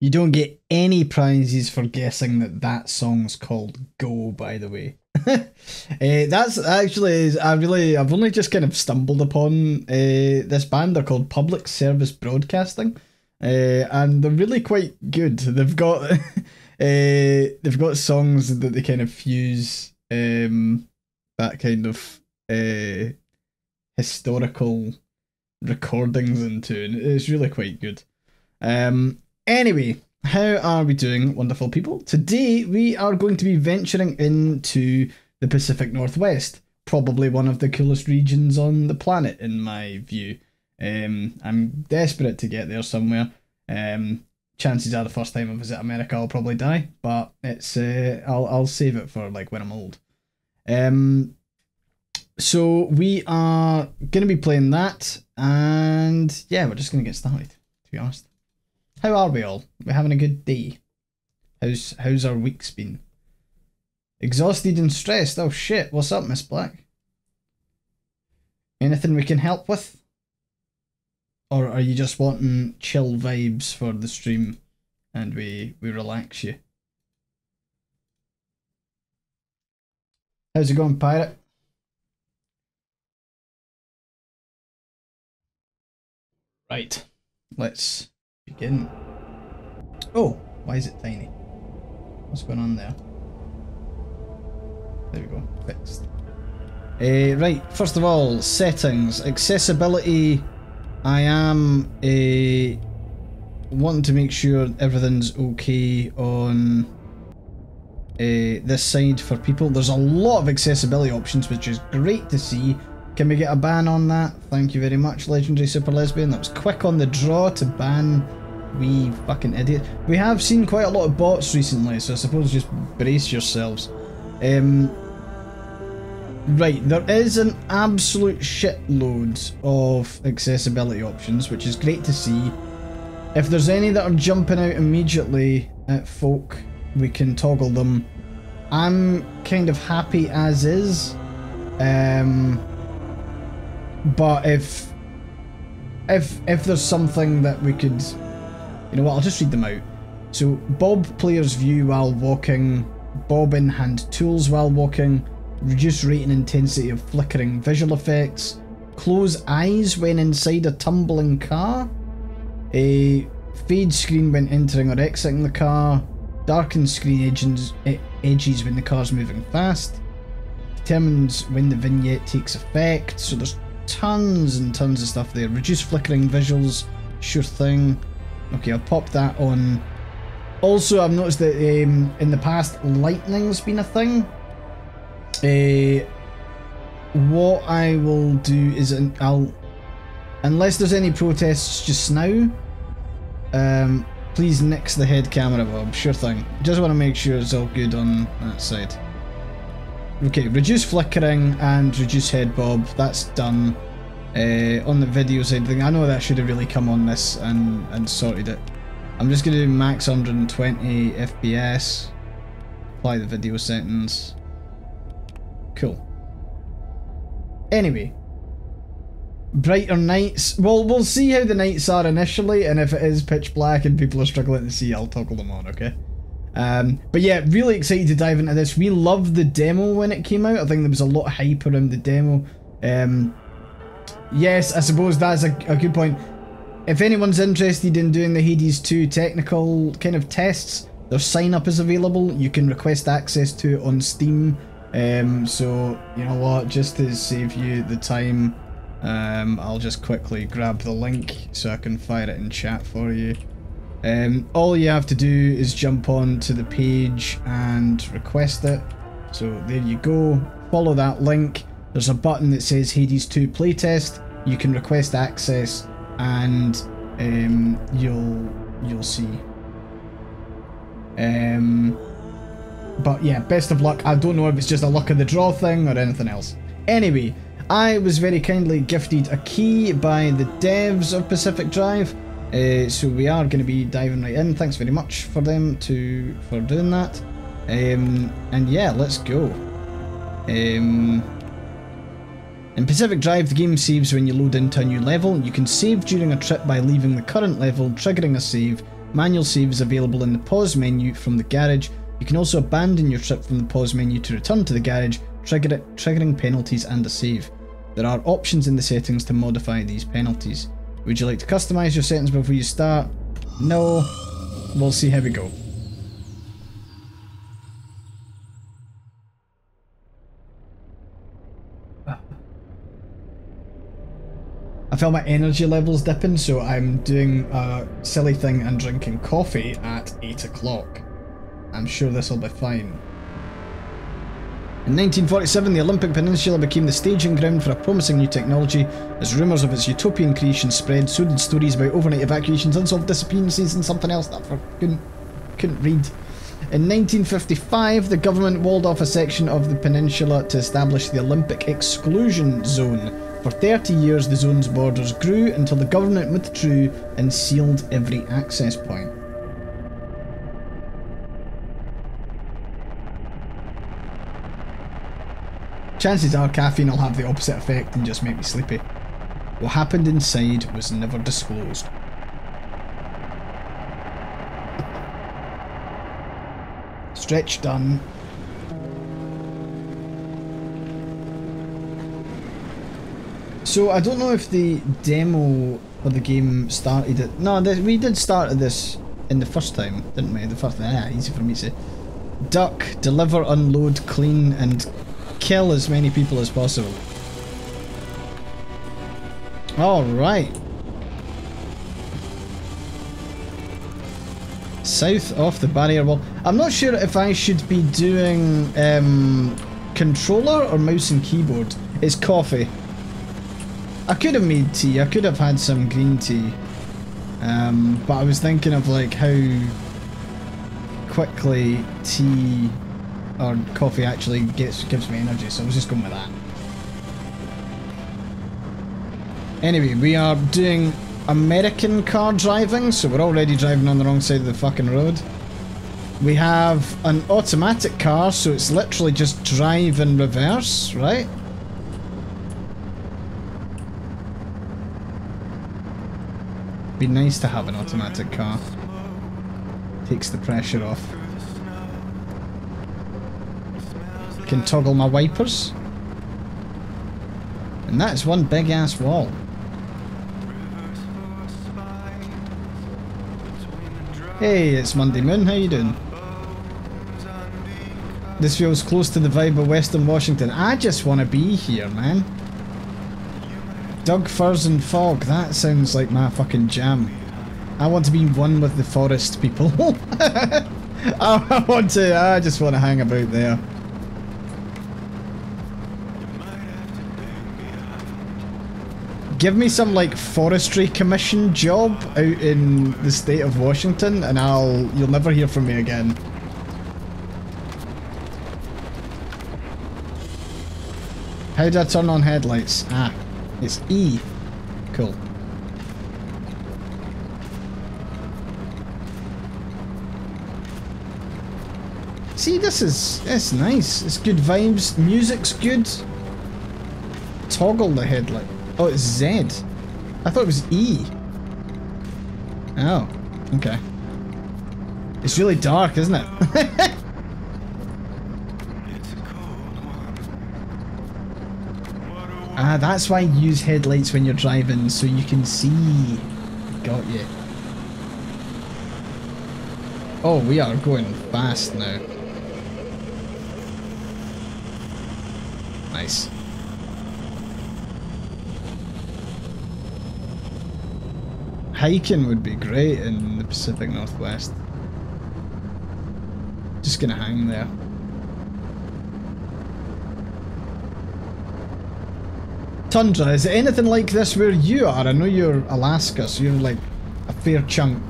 You don't get any prizes for guessing that that song's called Go, by the way. uh, that's actually, I really, I've only just kind of stumbled upon uh, this band. They're called Public Service Broadcasting. Uh, and they're really quite good. They've got they've got songs that they kind of fuse um, that kind of historical recordings into, and it's really quite good. Um, anyway, how are we doing, wonderful people? Today we are going to be venturing into the Pacific Northwest, probably one of the coolest regions on the planet, in my view. Um, I'm desperate to get there somewhere. Um, chances are the first time I visit America, I'll probably die, but it's uh, I'll I'll save it for like when I'm old. Um, so we are going to be playing that, and yeah, we're just going to get started. To be honest, how are we all? We're having a good day. How's how's our weeks been? Exhausted and stressed. Oh shit! What's up, Miss Black? Anything we can help with? Or are you just wanting chill vibes for the stream, and we we relax you? How's it going, pirate? Right, let's begin. Oh, why is it tiny? What's going on there? There we go, fixed. Uh, right, first of all, settings, accessibility. I am uh, wanting to make sure everything's okay on uh, this side for people. There's a lot of accessibility options, which is great to see. Can we get a ban on that? Thank you very much, Legendary Super Lesbian. That was quick on the draw to ban we fucking idiot. We have seen quite a lot of bots recently, so I suppose just brace yourselves. Um, right, there is an absolute shitload of accessibility options, which is great to see. If there's any that are jumping out immediately at folk, we can toggle them. I'm kind of happy as is. Um, but if if if there's something that we could, you know what? I'll just read them out. So Bob player's view while walking, Bob in hand tools while walking, reduce rate and intensity of flickering visual effects, close eyes when inside a tumbling car, a fade screen when entering or exiting the car, darken screen edges, edges when the car's moving fast, determines when the vignette takes effect. So there's tons and tons of stuff there. Reduce flickering visuals, sure thing. Okay, I'll pop that on. Also, I've noticed that um, in the past, lightning's been a thing. Uh, what I will do is I'll, unless there's any protests just now, um, please nix the head camera, Bob. Sure thing. Just want to make sure it's all good on that side. Okay, reduce flickering and reduce head bob. That's done. Uh, on the video side thing, I know that should have really come on this and, and sorted it. I'm just going to do max 120 FPS. Apply the video settings. Cool. Anyway. Brighter nights. Well, we'll see how the nights are initially, and if it is pitch black and people are struggling to see, I'll toggle them on, okay? Um, but yeah, really excited to dive into this. We loved the demo when it came out. I think there was a lot of hype around the demo. Um, yes, I suppose that's a, a good point. If anyone's interested in doing the Hades 2 technical kind of tests, their sign up is available. You can request access to it on Steam. Um, so, you know what, just to save you the time, um, I'll just quickly grab the link so I can fire it in chat for you. Um, all you have to do is jump on to the page and request it. So there you go. Follow that link. There's a button that says Hades 2 playtest. You can request access and um, you'll you'll see. Um, but yeah, best of luck. I don't know if it's just a luck of the draw thing or anything else. Anyway, I was very kindly gifted a key by the devs of Pacific Drive. Uh, so we are going to be diving right in. Thanks very much for them to for doing that. Um, and yeah, let's go. Um, in Pacific Drive, the game saves when you load into a new level. You can save during a trip by leaving the current level, triggering a save, Manual save is available in the pause menu from the garage. You can also abandon your trip from the pause menu to return to the garage, trigger it, triggering penalties and a save. There are options in the settings to modify these penalties. Would you like to customize your settings before you start? No. We'll see how we go. I feel my energy levels dipping, so I'm doing a silly thing and drinking coffee at 8 o'clock. I'm sure this will be fine. In 1947, the Olympic Peninsula became the staging ground for a promising new technology. As rumours of its utopian creation spread, so did stories about overnight evacuations, unsolved disappearances, and something else that I couldn't, couldn't read. In 1955, the government walled off a section of the peninsula to establish the Olympic Exclusion Zone. For 30 years, the zone's borders grew until the government withdrew and sealed every access point. Chances are caffeine will have the opposite effect and just make me sleepy. What happened inside was never disclosed. Stretch done. So I don't know if the demo for the game started it. No, we did start this in the first time, didn't we? The first, ah, easy for me to say. Duck, deliver, unload, clean, and kill as many people as possible. Alright. South of the barrier wall. I'm not sure if I should be doing um, controller or mouse and keyboard. It's coffee. I could have made tea. I could have had some green tea. Um, but I was thinking of like how quickly tea or coffee actually gets gives me energy, so I was just going with that. Anyway, we are doing American car driving, so we're already driving on the wrong side of the fucking road. We have an automatic car, so it's literally just drive in reverse, right? Be nice to have an automatic car. Takes the pressure off. Can toggle my wipers. And that's one big ass wall. Hey, it's Monday Moon, how you doing? This feels close to the vibe of Western Washington. I just want to be here, man. Doug Firs and Fog, that sounds like my fucking jam. I want to be one with the forest people. I want to, I just want to hang about there. Give me some like forestry commission job out in the state of Washington and I'll, you'll never hear from me again. How do I turn on headlights? Ah. It's E. Cool. See, this is it's nice. It's good vibes. Music's good. Toggle the headlight. Oh, it's Z. I thought it was E. Oh, okay. It's really dark, isn't it? Ah, that's why you use headlights when you're driving, so you can see. Got you. Oh, we are going fast now. Nice. Hiking would be great in the Pacific Northwest. Just gonna hang there. Tundra, is it anything like this where you are? I know you're Alaska, so you're like a fair chunk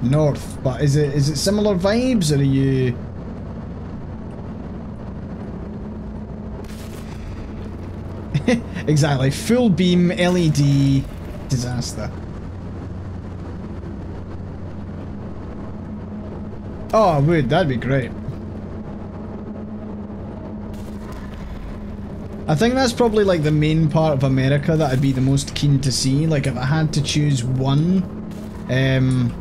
north, but is it is it similar vibes or are you exactly, full beam LED disaster. Oh, I would, that'd be great. I think that's probably like the main part of America that I'd be the most keen to see. Like if I had to choose one, um,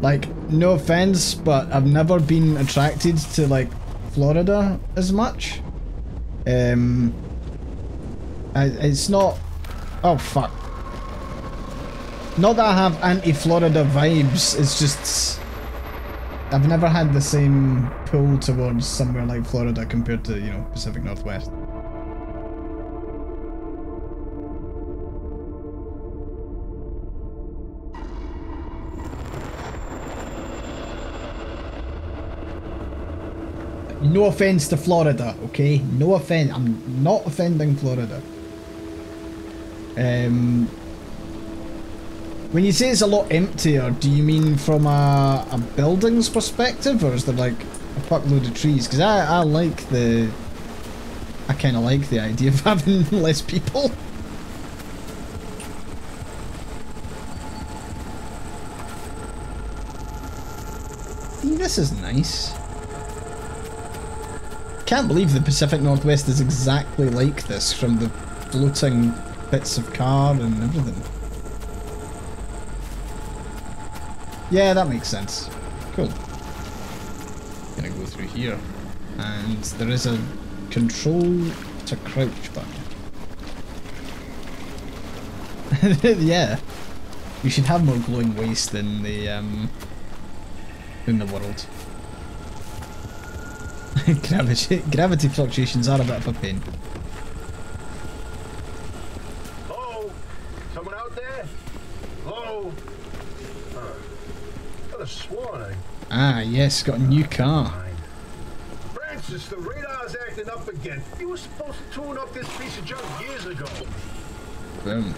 Like, no offense, but I've never been attracted to like Florida as much. Um, I, it's not. Oh fuck. Not that I have anti-Florida vibes. It's just I've never had the same pull towards somewhere like Florida compared to you know Pacific Northwest. No offense to Florida, okay? No offense. I'm not offending Florida. Um, when you say it's a lot emptier, do you mean from a, a building's perspective, or is there like a fuckload of trees? Because I, I like the... I kind of like the idea of having less people. This is nice. I can't believe the Pacific Northwest is exactly like this from the floating bits of car and everything. Yeah, that makes sense. Cool. Gonna go through here. And there is a control to crouch button. yeah. We should have more glowing waste in the um in the world. gravity gravity fluctuations are a bit of a pain. Hello? Someone out there? Hello? Huh. Could sworn I... Ah, yes, got a new car. Francis, the radar's acting up again. You were supposed to tune up this piece of junk years ago. Boom.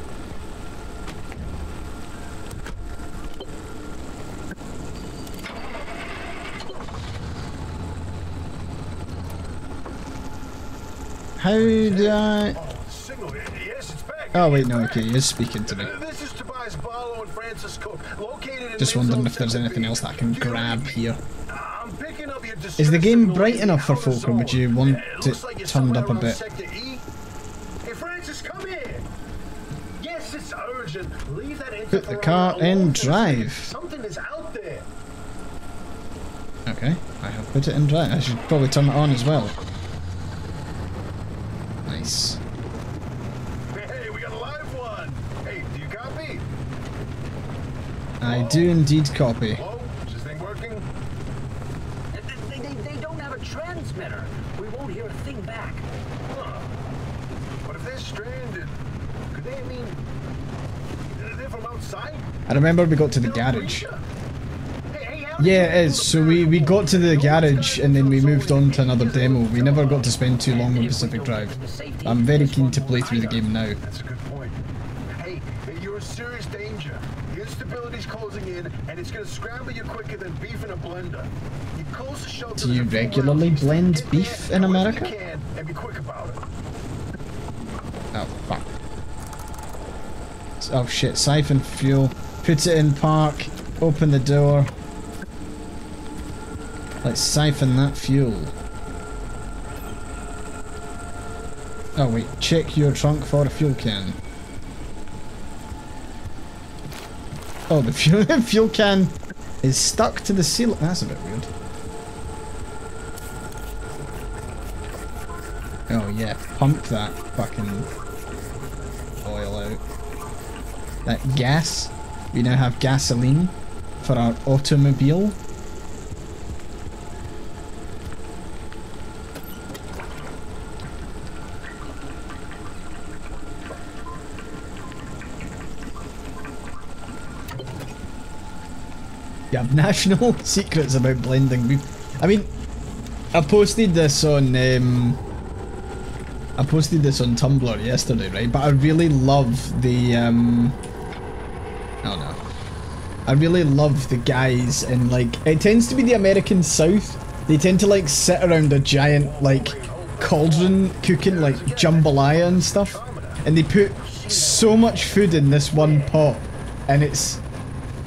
How do I... Oh, wait, no, okay, he is speaking to me. Just wondering if there's anything else that I can grab here. Is the game bright enough for folk, would you want It turned up a bit? Put the car in drive. Something is out there. Okay, I have put it in drive. I should probably turn it on as well. Nice. Hey, we got a live one. Hey, do you copy? I do indeed copy. Hello? Is this thing working? They, they, they don't have a transmitter. We won't hear a thing back. Huh. What if they're stranded? Could they I mean they're from outside? I remember we got to the garage. reach ya. Hey, hey, how did Yeah, it is. So we, we got to the garage and then we moved on to another demo. We never got to spend too long on Pacific Drive. I'm very keen to play through the game now. That's a good point. Hey, you're in serious danger. The instability's closing in, and it's gonna scramble you quicker than beef in a blender. You close the shelter Do you to the full regularly blend beef in America? Can, and be quick about it. Oh, fuck. Oh shit, siphon fuel. Put it in park. Open the door. Let's siphon that fuel. Oh wait, check your trunk for a fuel can. Oh, the fuel, fuel can is stuck to the ceiling. That's a bit weird. Oh yeah, pump that fucking oil out. That gas. We now have gasoline for our automobile. You have national secrets about blending. I mean, I posted this on um, I posted this on Tumblr yesterday, right? But I really love the um Oh no. I really love the guys in like it tends to be the American South. They tend to like sit around a giant like cauldron cooking like jambalaya and stuff. And they put so much food in this one pot and it's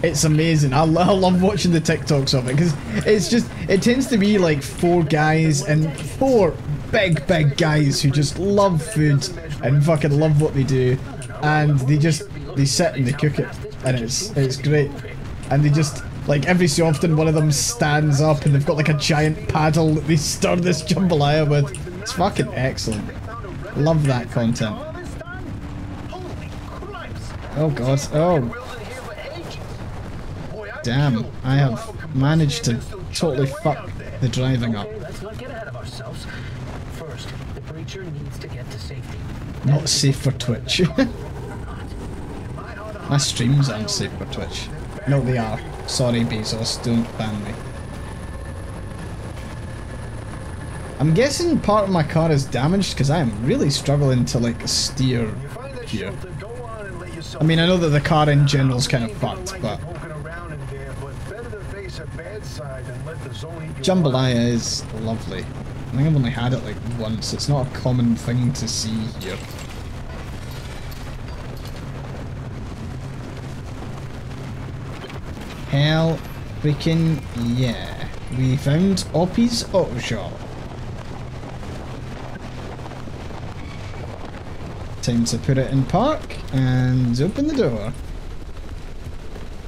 it's amazing. I, I love watching the TikToks of it because it's just it tends to be like four guys and four big big guys who just love food and fucking love what they do, and they just they sit and they cook it and it's it's great, and they just Like every so often one of them stands up and they've got like a giant paddle that they stir this jambalaya with. It's fucking excellent. Love that content. Oh god. Oh Will's in here for ages. Boy, I damn. I have managed to totally fuck chugging away out there. the driving up. Let's not get ahead of ourselves. First, the breacher needs to get to safety. Not safe for Twitch. My streams aren't safe for Twitch. No, they are. Sorry, Bezos, don't ban me. I'm guessing part of my car is damaged because I am really struggling to like steer You find that here. shelter, go on and let yourself I mean, I know that the car in general is kind of fucked, but you poking around in there, but better to face a bad side than let the zone eat you jambalaya is lovely. I think I've only had it like once. It's not a common thing to see here. Hell freaking yeah. We found Oppy's Auto Shop. Time to put it in park and open the door.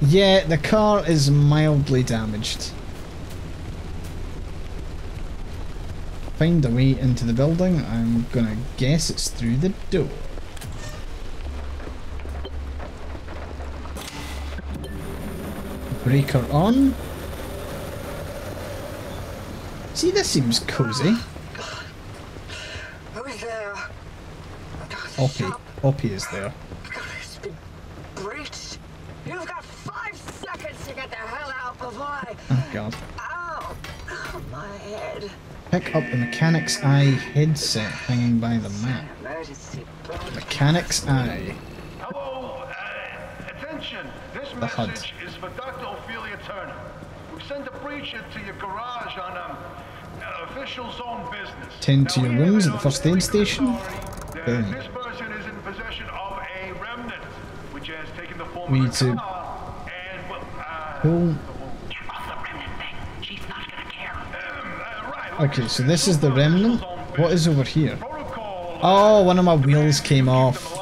Yeah, the car is mildly damaged. Find a way into the building. I'm gonna guess it's through the door. Breaker on. See, this seems cozy. Oppy. Oppy is there. It's been breached. You've got five seconds to get the hell out before I... Oh god. Pick up the Mechanic's Eye headset hanging by the map. Mechanic's Eye. Hello, uh, attention. This The HUD. message is for Dr. Ophelia Turner. We sent a breacher to your garage on um, uh, official zone business. Tend to your wounds at the first aid station. Boom. This person is in possession of a remnant, which has taken the form We of need a to uh, Pull. Get off the remnant thing. She's not gonna care. um, uh, right, like Okay, so this is the remnant. What is over here? Oh, one of my wheels came off.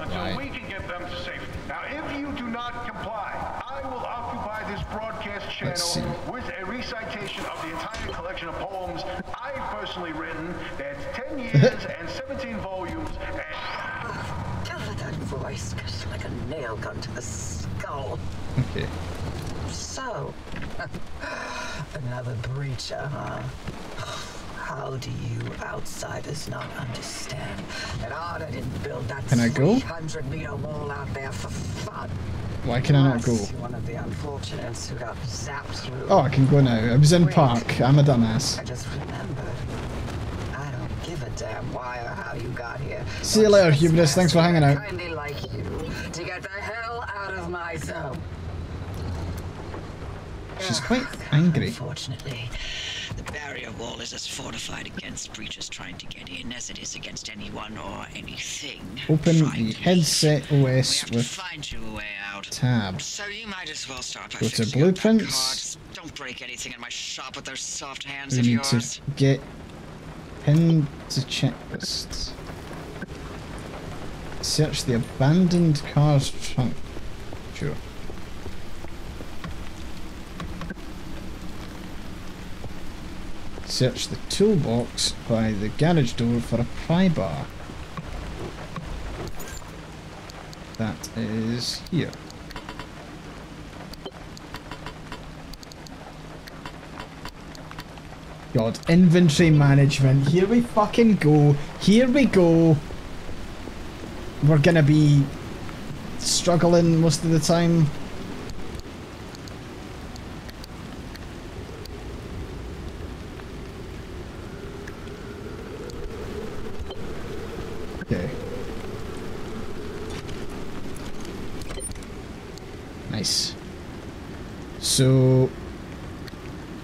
Right. we can get them to safety. Now, if you do not comply, I will occupy this broadcast channel Let's see. with a recitation of the entire collection of poems I've personally written. That's 10 years and 17 volumes. And Oh, that voice goes like a nail gun to the skull. Okay. So, another breacher, huh? How do you outsiders not understand that Arda didn't build that Can I go? 300 meter wall out there for fun? Why can I not go? Plus, One of the unfortunates who got zapped through. Oh, I can go now. I was in park. I'm a dumbass. I just remembered. I don't give a damn why or how you got here. See you later, Hubris. Thanks for hanging out. Kindly like you to get the hell out of my zone. She's quite angry. Unfortunately, barrier wall is as fortified against breaches trying to get in as it is against anyone or anything. Open trying the to leave. headset We OS have to with find you a way out. tab. So you might as well start by Go to fixing up that blueprints. Don't break anything in my shop with those soft hands We of need to get pinned to checklist. Search the abandoned car's trunk. Sure. Search the toolbox by the garage door for a pry bar. That is here. God, inventory management. Here we fucking go. Here we go. We're gonna be struggling most of the time. Okay. Nice. So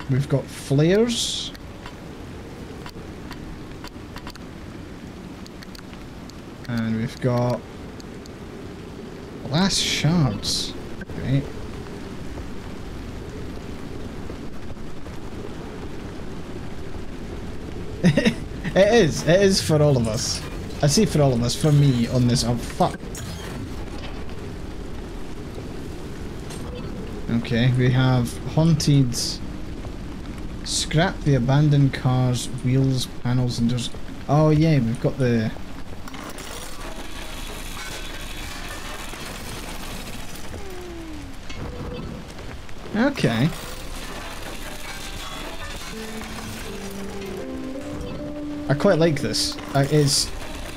we've got flares. And we've got glass shards. Right. it is. It is for all of us. I say for all of us. For me on this. Oh fuck. Okay, we have haunted. Scrap the abandoned cars, wheels, panels, and doors. Oh yeah, we've got the. Okay. I quite like this. Uh, it's,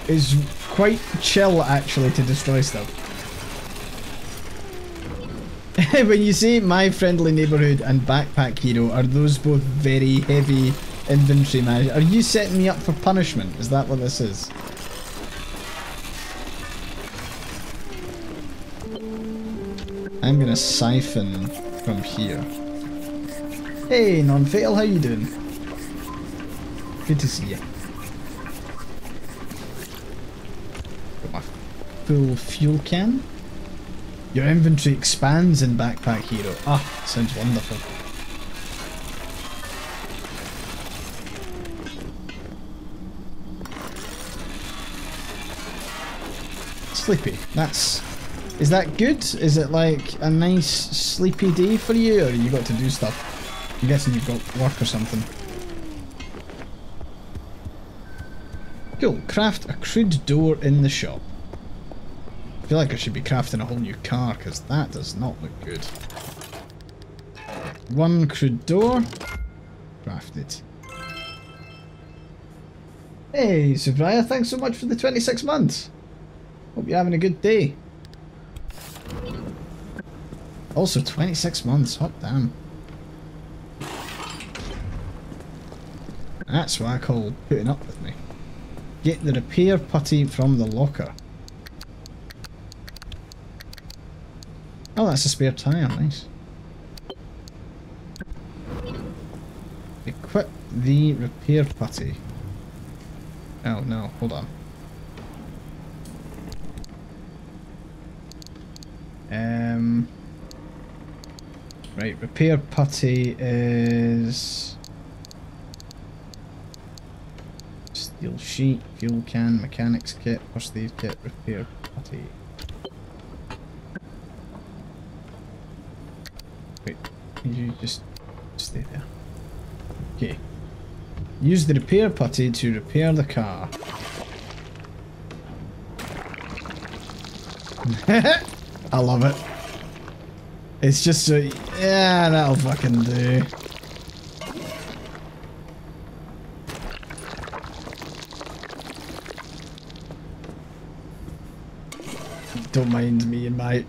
it's quite chill actually to destroy stuff. when you say my friendly neighborhood and backpack hero, are those both very heavy inventory management? Are you setting me up for punishment? Is that what this is? I'm gonna siphon from here. Hey, non-fatal, how you doing? Good to see you. Got my full fuel can. Your inventory expands in Backpack Hero. Ah, sounds wonderful. Sleepy. That's... Is that good? Is it like a nice sleepy day for you or you got to do stuff? I'm guessing you've got work or something. Cool. Craft a crude door in the shop. I feel like I should be crafting a whole new car because that does not look good. One crude door. Crafted. Hey, Subraya, thanks so much for the 26 months. Hope you're having a good day. Also, 26 months, hot damn. That's what I call putting up with me. Get the repair putty from the locker. Oh, that's a spare tyre, nice. Equip the repair putty. Oh no, hold on. Um, right, repair putty is steel sheet, fuel can, mechanics kit, first aid kit, repair putty. Wait, can you just stay there? Okay. Use the repair putty to repair the car. I love it. It's just so... Yeah, that'll fucking do. Don't mind me and my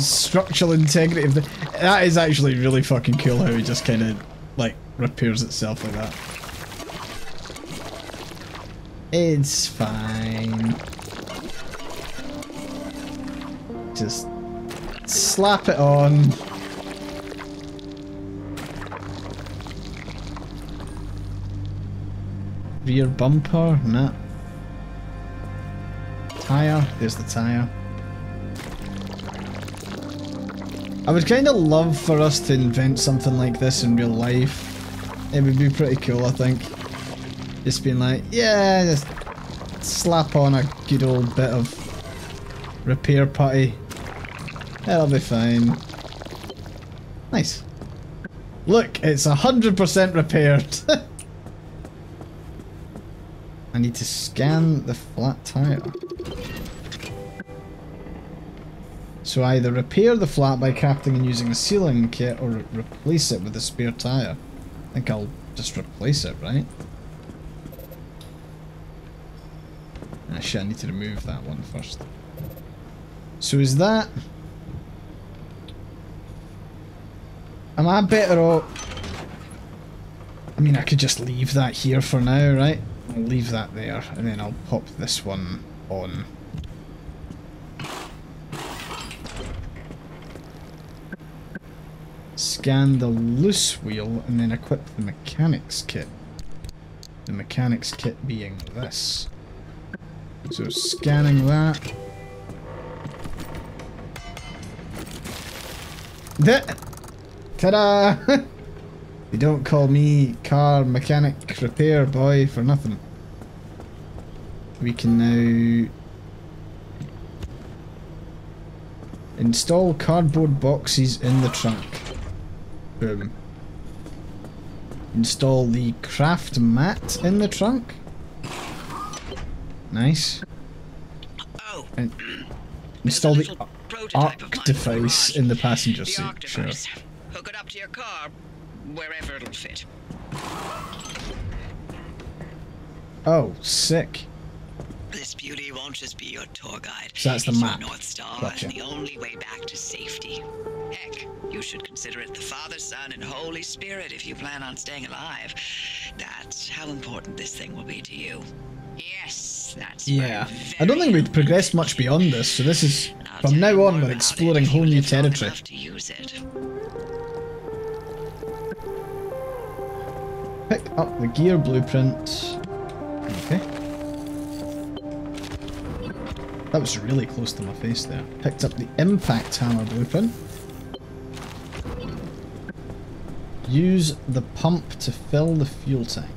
structural integrity of the... That is actually really fucking cool how it just kind of, like, repairs itself like that. It's fine. Just slap it on. Rear bumper, nah. Tire, there's the tire. I would kind of love for us to invent something like this in real life. It would be pretty cool, I think. Just being like, yeah, just slap on a good old bit of repair putty. That'll be fine. Nice. Look, it's a hundred percent repaired. I need to scan the flat tire. So either repair the flat by crafting and using a sealing kit or re replace it with a spare tire. I think I'll just replace it, right? Shit, I need to remove that one first. So is that... Am I better off... I mean, I could just leave that here for now, right? I'll leave that there, and then I'll pop this one on. Scan the loose wheel, and then equip the mechanics kit. The mechanics kit being this. So scanning that. That Ta-da! you don't call me car mechanic repair boy for nothing. We can now... Install cardboard boxes in the trunk. Boom. Install the craft mat in the trunk. Nice. Oh, And install the arc prototype of mine in the device in the passenger seat. Sure. Hook it up to your car, wherever it'll fit. Oh, sick. This beauty won't just be your tour guide. So that's the it's map. North Star Gotcha. and the only way back to safety. Heck, you should consider it the Father, Son, and Holy Spirit if you plan on staying alive. That's how important this thing will be to you. Yes, that's Yeah. I don't think we'd progressed much beyond this, so this is from now on we're exploring whole new territory. enough to use it. Pick up the gear blueprint. Okay. That was really close to my face there. Picked up the impact hammer blueprint. Use the pump to fill the fuel tank.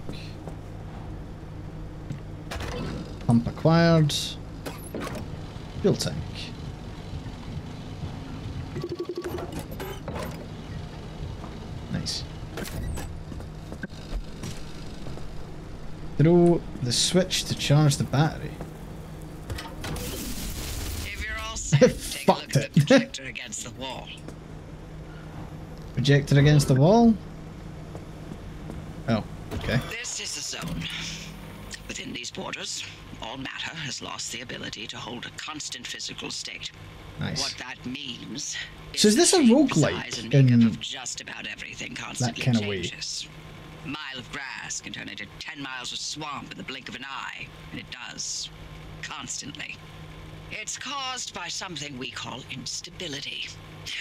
Pump acquired. Fuel tank. Nice. Throw the switch to charge the battery. If you're all set, take a Fucked look at the projector against the wall. Projector against the wall. Oh, okay. This is the zone. Within these borders, all matter has lost the ability to hold a constant physical state. Nice. What that means So is this a roguelike size, and makeup in of just about everything constantly kind of way? A mile of grass can turn into ten miles of swamp in the blink of an eye, and it does. Constantly. It's caused by something we call instability.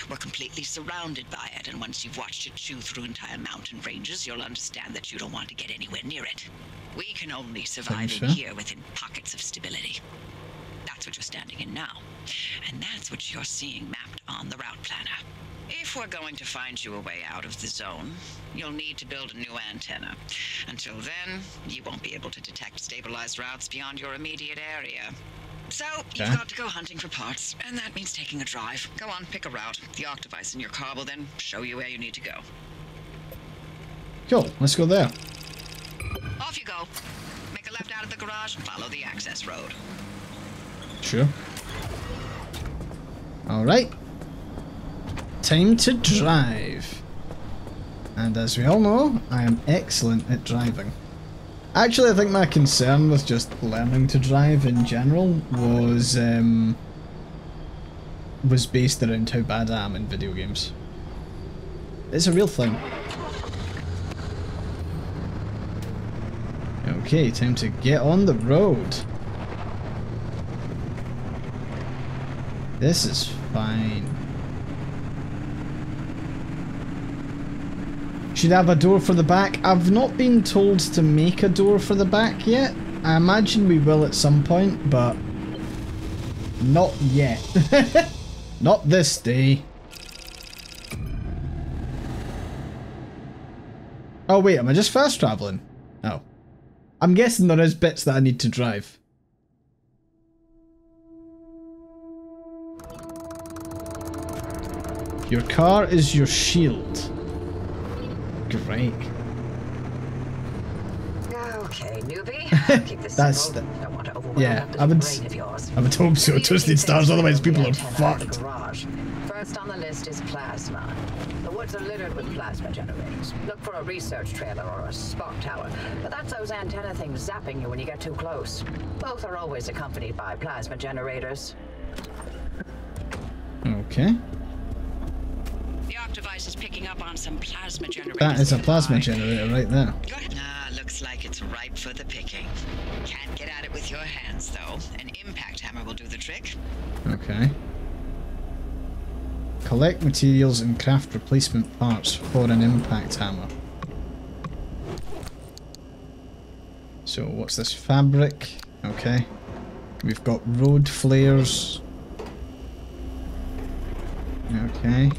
We're completely surrounded by it, and once you've watched it chew through entire mountain ranges, you'll understand that you don't want to get anywhere near it. We can only survive in here within pockets of stability. That's what you're standing in now. And that's what you're seeing mapped on the route planner. If we're going to find you a way out of the zone, you'll need to build a new antenna. Until then, you won't be able to detect stabilized routes beyond your immediate area. So, you've got to go hunting for parts, and that means taking a drive. Go on, pick a route. The arc device in your car will then show you where you need to go. Cool, let's go there. Off you go. Make a left out of the garage and follow the access road. Sure. Alright. Time to drive. And as we all know, I am excellent at driving. Actually, I think my concern with just learning to drive in general was um, was based around how bad I am in video games. It's a real thing. Okay, time to get on the road. This is fine. Should have a door for the back. I've not been told to make a door for the back yet. I imagine we will at some point, but not yet. not this day. Oh wait, am I just fast traveling? Oh. I'm guessing there is bits that I need to drive. Your car is your shield. Great. Okay, newbie. Keep this That's simple. the- Don't want to overwhelm yeah, I would brain of yours. I would hope so. What do you Twisted stars, otherwise people are antenna at the fucked. garage? First on the list is plasma. The woods are littered with plasma generators. Look for a research trailer or a spot tower. But that's those antenna things zapping you when you get too close. Both are always accompanied by plasma generators. Okay. The arc device is picking up on some plasma generators. That is a plasma generator right there. Ah, looks like it's ripe for the picking. Can't get at it with your hands, though. An impact hammer will do the trick. Okay. Collect materials and craft replacement parts for an impact hammer. So what's this? Fabric. Okay. We've got road flares. Okay.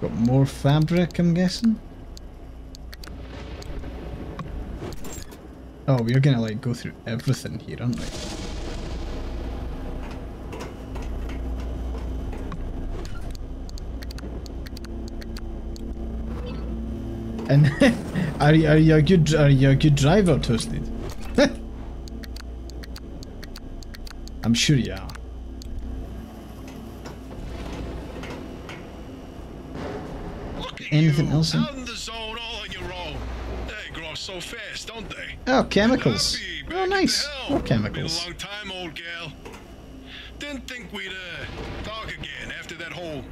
Got more fabric, I'm guessing? Oh, we're gonna like go through everything here, aren't we? And are, you, are you a good are you a good driver, Toasted? I'm sure you are. Anything else in- Out in the zone all on your own. They grow so fast, don't they? Oh, chemicals. Happy, Oh, nice. More chemicals. time. Didn't think we'd uh, talk again after that whole.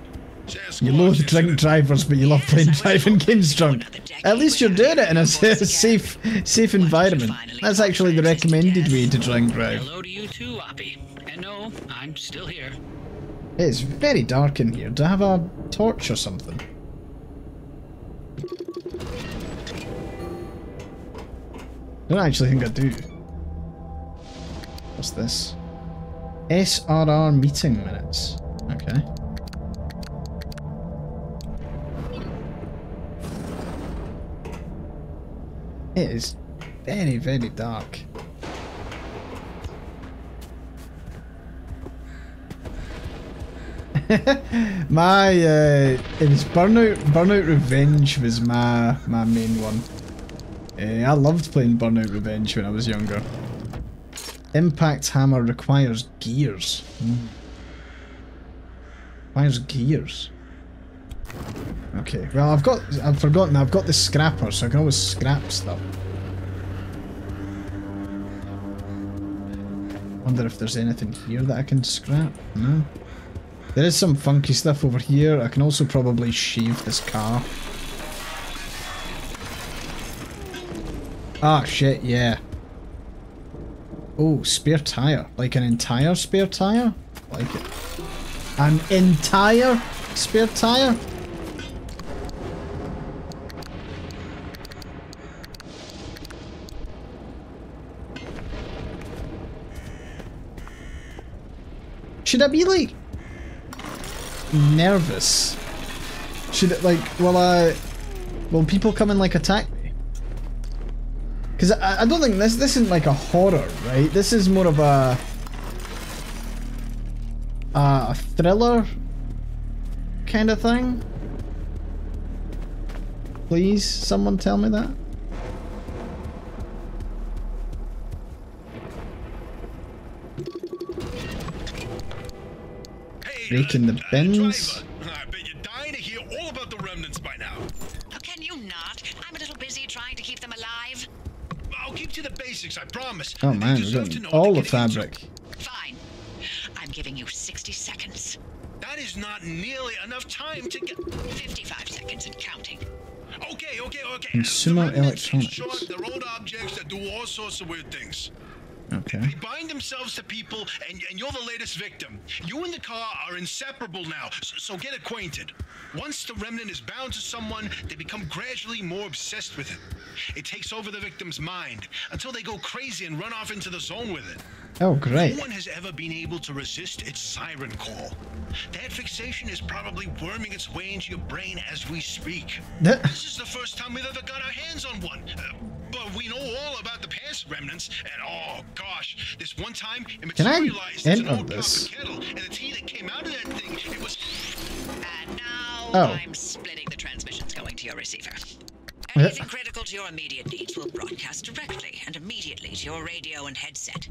You loathe Sasquatch drink drivers, but you love playing driving games drunk. At least you're doing it in a safe, safe Why don't you environment. That's actually the recommended way to drink drive. Hello to you too, Oppy. And no, I'm still here. It's very dark in here. Do I have a torch or something? I don't actually think I do. What's this? SRR meeting minutes. Okay. It is very, very dark. my uh, it was Burnout. Burnout Revenge was my my main one. Uh, I loved playing Burnout Revenge when I was younger. Impact Hammer requires gears. Hmm. Requires gears. Okay, well I've got I've forgotten I've got the scrapper, so I can always scrap stuff. Wonder if there's anything here that I can scrap. No. There is some funky stuff over here. I can also probably shave this car. Ah, shit, yeah. Oh, spare tire. Like an entire spare tire? Like it. An entire spare tire? Should I be like nervous? Should it like will I will people come and like attack? Because I, I don't think this this isn't like a horror, right? This is more of a uh, a thriller kind of thing. Please, someone tell me that. Breaking the uh, bends. driver, I bet you're dying to hear all about the remnants by now. Oh, can you not? I'm a little busy trying to keep them alive. I'll keep to the basics, Oh man, we're deserve to getting know all the fabric. Fine. I'm giving you 60 seconds. That is not nearly enough time to get. 55 seconds and counting. Okay, okay, okay. Consumer The electronics. Short, they're old objects that do all sorts of weird things. Okay. They bind themselves to people, and, and you're the latest victim. You and the car are inseparable now, so, so get acquainted. Once the remnant is bound to someone, they become gradually more obsessed with it. It takes over the victim's mind until they go crazy and run off into the zone with it. Oh great. No one has ever been able to resist its siren call. That fixation is probably worming its way into your brain as we speak. This is the first time we've ever got our hands on one. Uh, but we know all about the past remnants, and oh gosh, this one time it Can I materialized as an enter old this? kettle, and the tea that came out of that thing, it was. Oh. I'm splitting the transmissions going to your receiver. Uh. Anything critical to your immediate needs will broadcast directly and immediately to your radio and headset.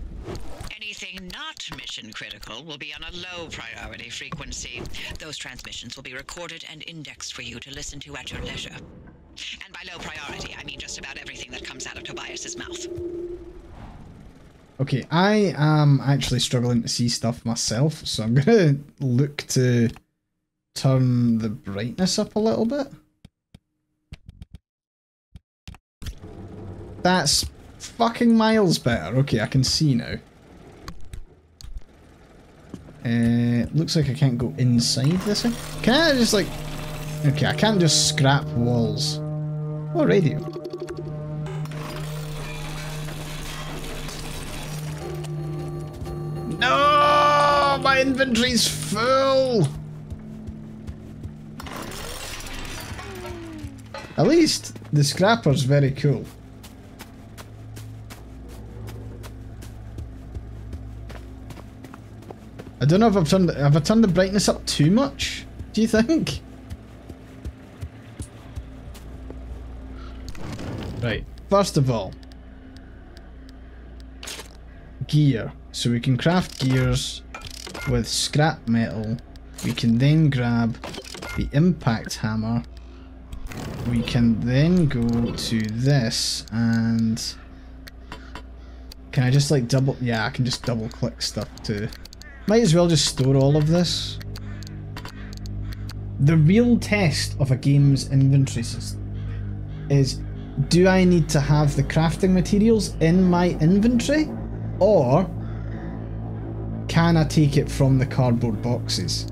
Anything not mission critical will be on a low priority frequency. Those transmissions will be recorded and indexed for you to listen to at your leisure. And by low priority, I mean just about everything that comes out of Tobias's mouth. Okay, I am actually struggling to see stuff myself, so I'm gonna look to turn the brightness up a little bit. That's fucking miles better. Okay, I can see now. Uh, looks like I can't go inside this thing. Can I just like... Okay, I can't just scrap walls. Oh, radio. No, my inventory's full. At least the scrapper's very cool. I don't know if I've turned have I turned the brightness up too much? Do you think? Right. First of all, gear. So we can craft gears with scrap metal. We can then grab the impact hammer. We can then go to this and can I just like double yeah I can just double click stuff too. Might as well just store all of this. The real test of a game's inventory system is do I need to have the crafting materials in my inventory or can I take it from the cardboard boxes?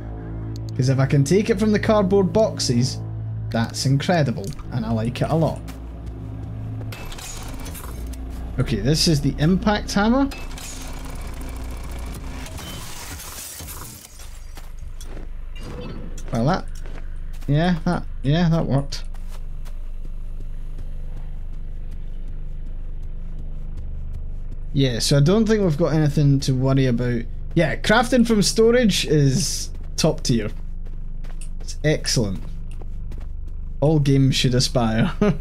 Because if I can take it from the cardboard boxes, that's incredible and I like it a lot. Okay, this is the impact hammer. Well that, yeah, that, yeah, that worked. Yeah, so I don't think we've got anything to worry about. Yeah, crafting from storage is top tier. It's excellent. All games should aspire.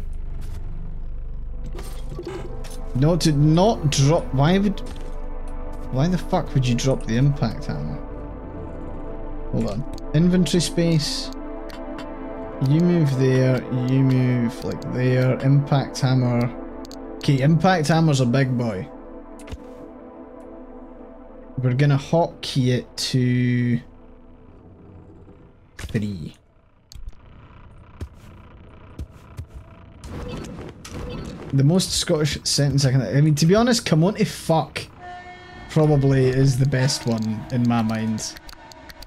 not to not drop. Why would? Why the fuck would you drop the impact hammer? Hold on. Inventory space. You move there. You move like there. Impact hammer. Okay, impact hammer's a big boy. We're gonna hotkey it to three. The most Scottish sentence I can. I mean, to be honest, come on to fuck probably is the best one in my mind.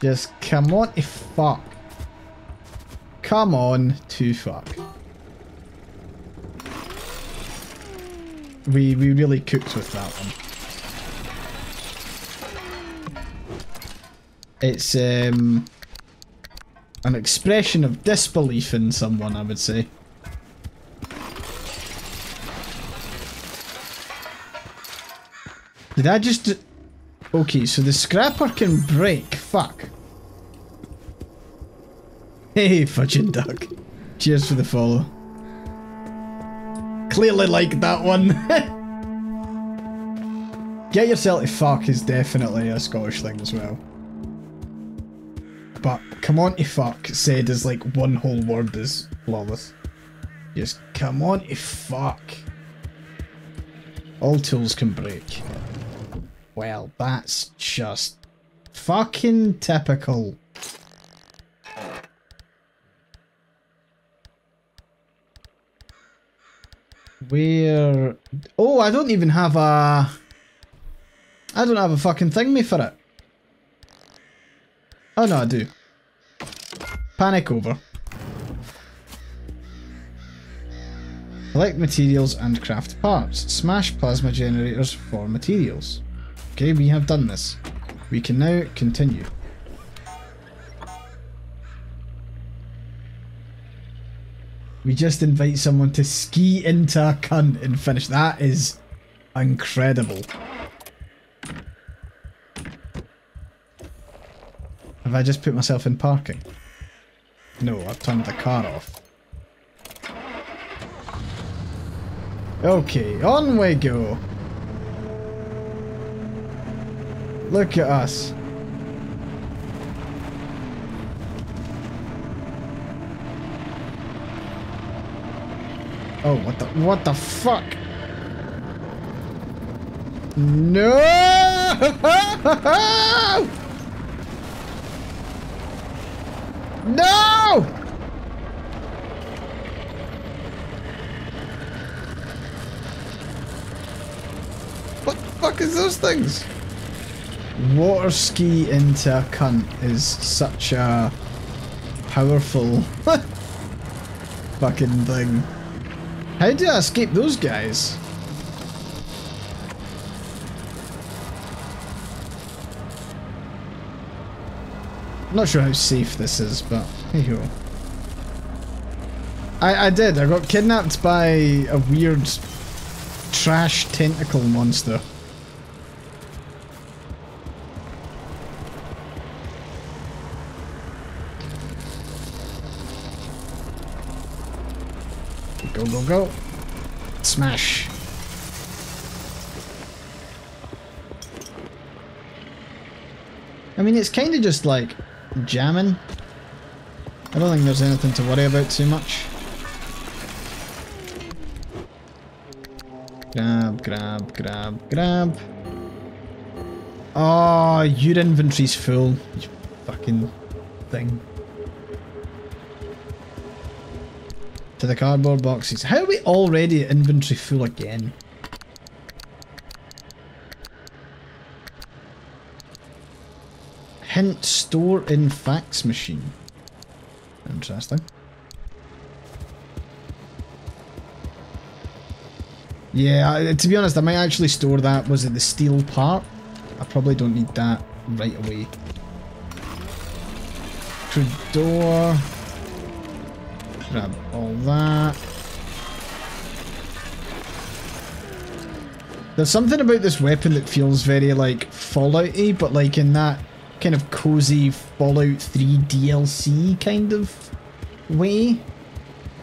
Just come on to fuck. Come on to fuck. We we really cooked with that one. It's um an expression of disbelief in someone, I would say. Did I just... Okay, so the scrapper can break. Fuck. Hey, fudging duck. Cheers for the follow. Clearly like that one. Get yourself to fuck is definitely a Scottish thing as well. But come on to fuck said as like one whole word is flawless. Just come on to fuck. All tools can break. Well, that's just fucking typical. Where... Oh, I don't even have a... I don't have a fucking thing me for it. Oh no, I do. Panic over. Collect materials and craft parts. Smash plasma generators for materials. Okay, we have done this. We can now continue. We just invite someone to ski into a cunt and finish. That is incredible. Have I just put myself in parking? No, I've turned the car off. Okay, on we go. Look at us. Oh, what the, what the fuck? No! No! What the fuck is those things? Water ski into a cunt is such a powerful fucking thing. How do I escape those guys? I'm not sure how safe this is, but hey ho. I, I did, I got kidnapped by a weird trash tentacle monster. Go, go, go. Smash. I mean, it's kind of just like jamming. I don't think there's anything to worry about too much. Grab, grab, grab, grab. Oh, your inventory's full. You fucking thing. To the cardboard boxes. How are we already inventory full again? Hint store in fax machine. Interesting. Yeah, to be honest, I might actually store that. Was it the steel part? I probably don't need that right away. Trudor. Grab all that. There's something about this weapon that feels very like Fallouty, but like in that kind of cozy Fallout 3 DLC kind of way.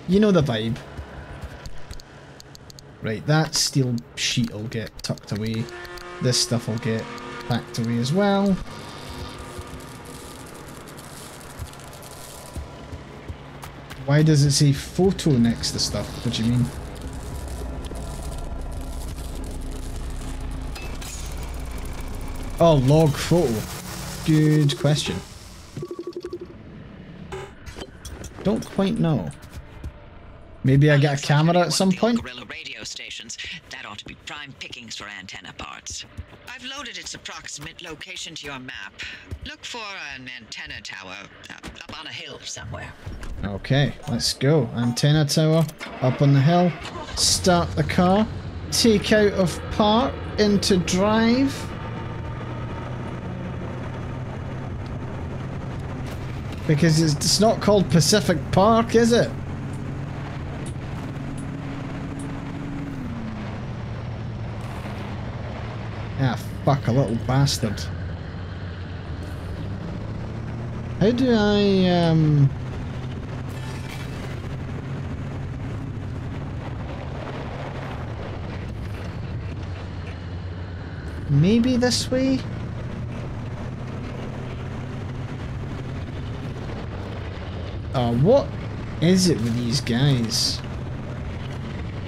You know the vibe. Right, that steel sheet will get tucked away. This stuff will get packed away as well. Why does it say photo next to stuff? What do you mean? Oh, log photo. Good question. Don't quite know. Maybe I get a camera at some one of the old point? Guerrilla radio stations. That ought to be prime pickings for antenna parts. I've loaded its approximate location to your map. Look for an antenna tower uh, up on a hill somewhere. Okay, let's go. Antenna tower, up on the hill. Start the car. Take out of park into drive. Because it's not called Pacific Park, is it? Ah, fuck, a little bastard. How do I, um... Maybe this way? Oh, what is it with these guys?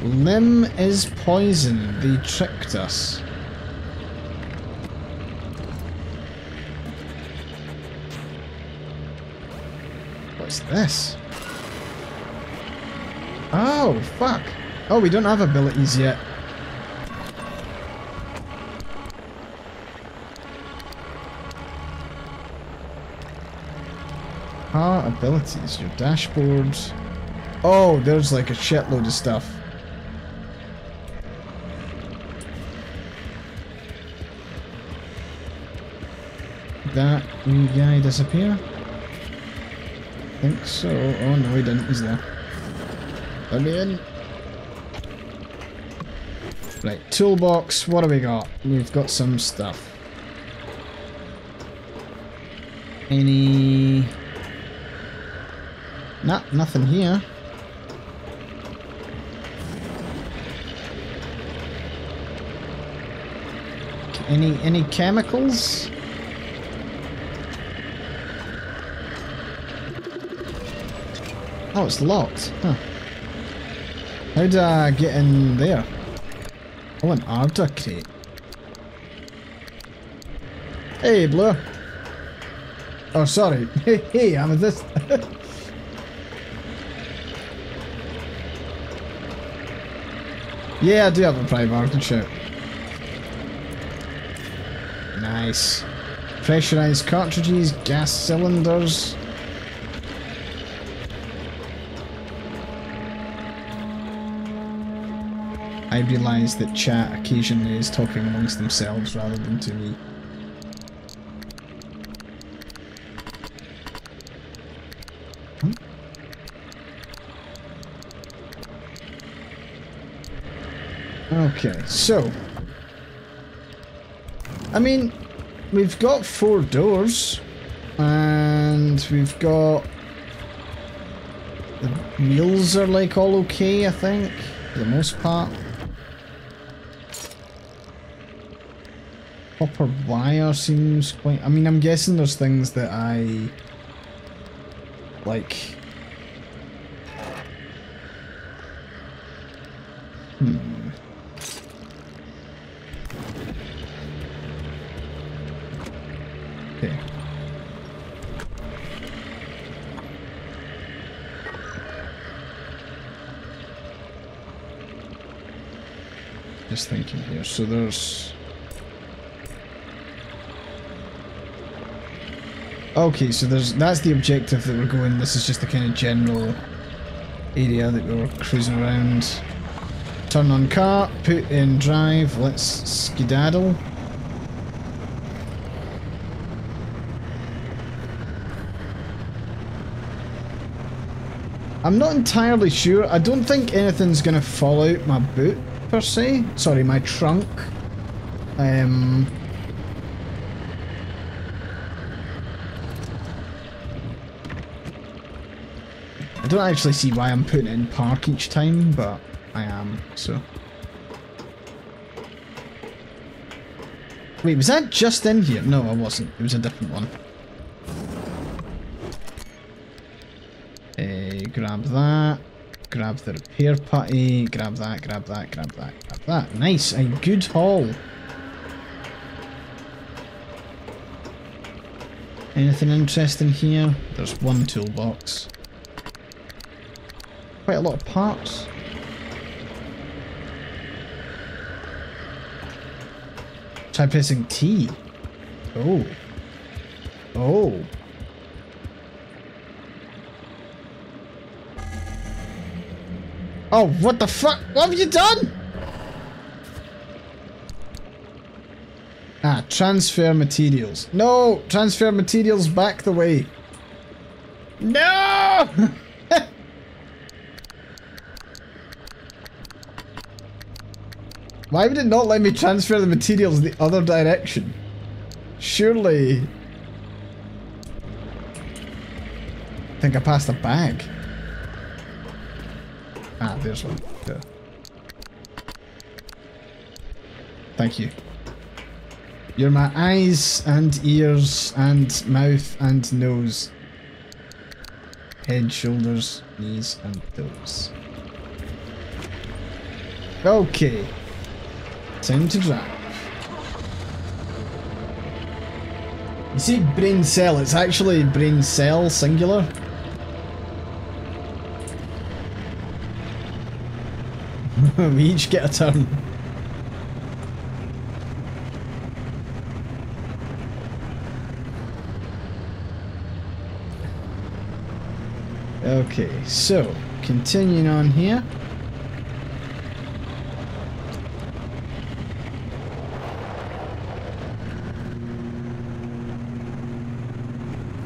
Lim is poison. They tricked us. What's this? Oh, fuck. Oh, we don't have abilities yet. Car abilities, your dashboards. Oh, there's like a shitload of stuff. That guy disappear? Think so. Oh no, he didn't. He's there. Let me in. Right, toolbox. What do we got? We've got some stuff. Any... Nah, nothing here. Any any chemicals? Oh, it's locked. Huh. How do I get in there? Oh, an Arda crate. Hey, Blue. Oh, sorry. Hey, I'm this. yeah, I do have a Primark, good shout. Nice. Pressurized cartridges, gas cylinders. I realise that chat occasionally is talking amongst themselves rather than to me. Okay, so I mean, we've got four doors, and we've got the wheels are like all okay, I think. for the most part. Copper wire seems quite... I mean, I'm guessing there's things that I... Like... Hmm. Okay. Just thinking here. So there's... Okay, so there's that's the objective that we're going. This is just the kind of general area that we were cruising around. Turn on car, put in drive, let's skedaddle. I'm not entirely sure. I don't think anything's going to fall out my boot, per se. Sorry, my trunk. Um... don't actually see why I'm putting in park each time, but I am, so... Wait, was that just in here? No, I wasn't. It was a different one. Uh, grab that. Grab the repair putty. Grab that, grab that, grab that, grab that. Nice, a good haul. Anything interesting here? There's one toolbox. Quite a lot of parts. Try pressing T. Oh. Oh. Oh, what the fuck? What have you done? Ah, transfer materials. No! Transfer materials back the way. No! Why would it not let me transfer the materials the other direction? Surely... I think I passed a bag. Ah, there's one. Yeah. Thank you. You're my eyes and ears and mouth and nose. Head, shoulders, knees and toes. Okay. Time to drive. You see brain cell, it's actually brain cell singular. we each get a turn. Okay, so continuing on here.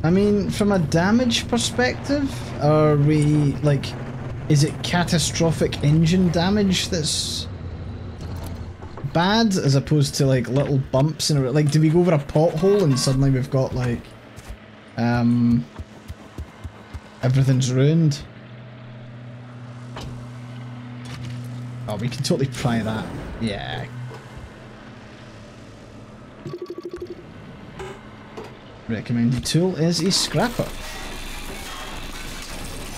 I mean, from a damage perspective, are we, like, is it catastrophic engine damage that's bad as opposed to, like, little bumps and, like, do we go over a pothole and suddenly we've got, like, um, everything's ruined? Oh, we can totally try that. Yeah, Recommended tool is a scrapper.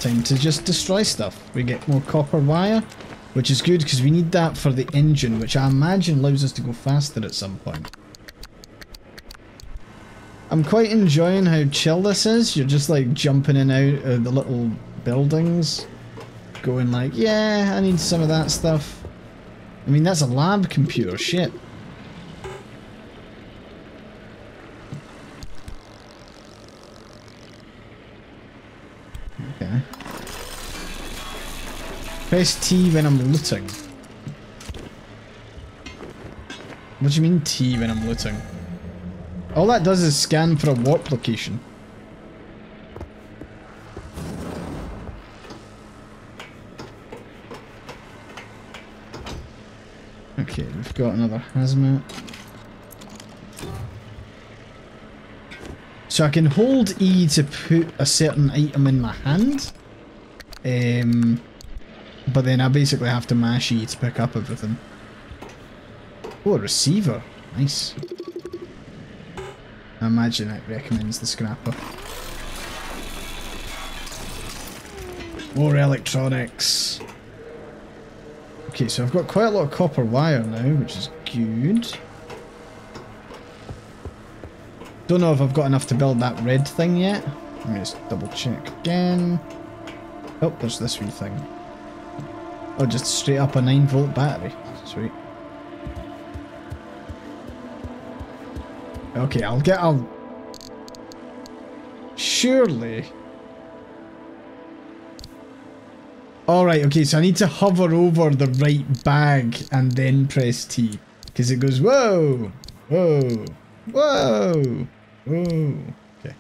Time to just destroy stuff. We get more copper wire, which is good because we need that for the engine, which I imagine allows us to go faster at some point. I'm quite enjoying how chill this is. You're just like jumping in and out of the little buildings. Going like, yeah, I need some of that stuff. I mean, that's a lab computer, shit. Okay. Press T when I'm looting. What do you mean T when I'm looting? All that does is scan for a warp location. Okay, we've got another hazmat. So I can hold E to put a certain item in my hand. Um, But then I basically have to mash E to pick up everything. Oh, a receiver. Nice. I imagine it recommends the scrapper. More electronics. Okay, so I've got quite a lot of copper wire now, which is good. Don't know if I've got enough to build that red thing yet. Let me just double check again. Oh, there's this wee thing. Oh, just straight up a 9 volt battery. Sweet. Okay, I'll get, I'll... Surely... Alright, okay, so I need to hover over the right bag and then press T. Because it goes, whoa, whoa, whoa, whoa. Okay.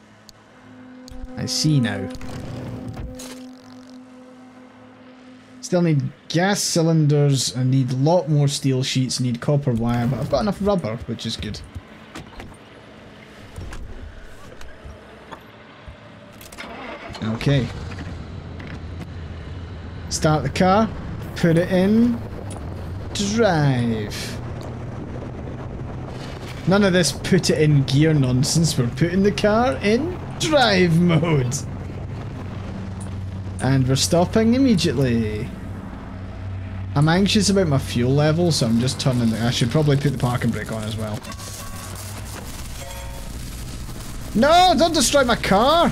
I see now. Still need gas cylinders, I need a lot more steel sheets, need copper wire, but I've got enough rubber, which is good. Okay. Start the car, put it in, drive. None of this put it in gear nonsense, we're putting the car in drive mode. And we're stopping immediately. I'm anxious about my fuel level, so I'm just turning the... I should probably put the parking brake on as well. No, don't destroy my car!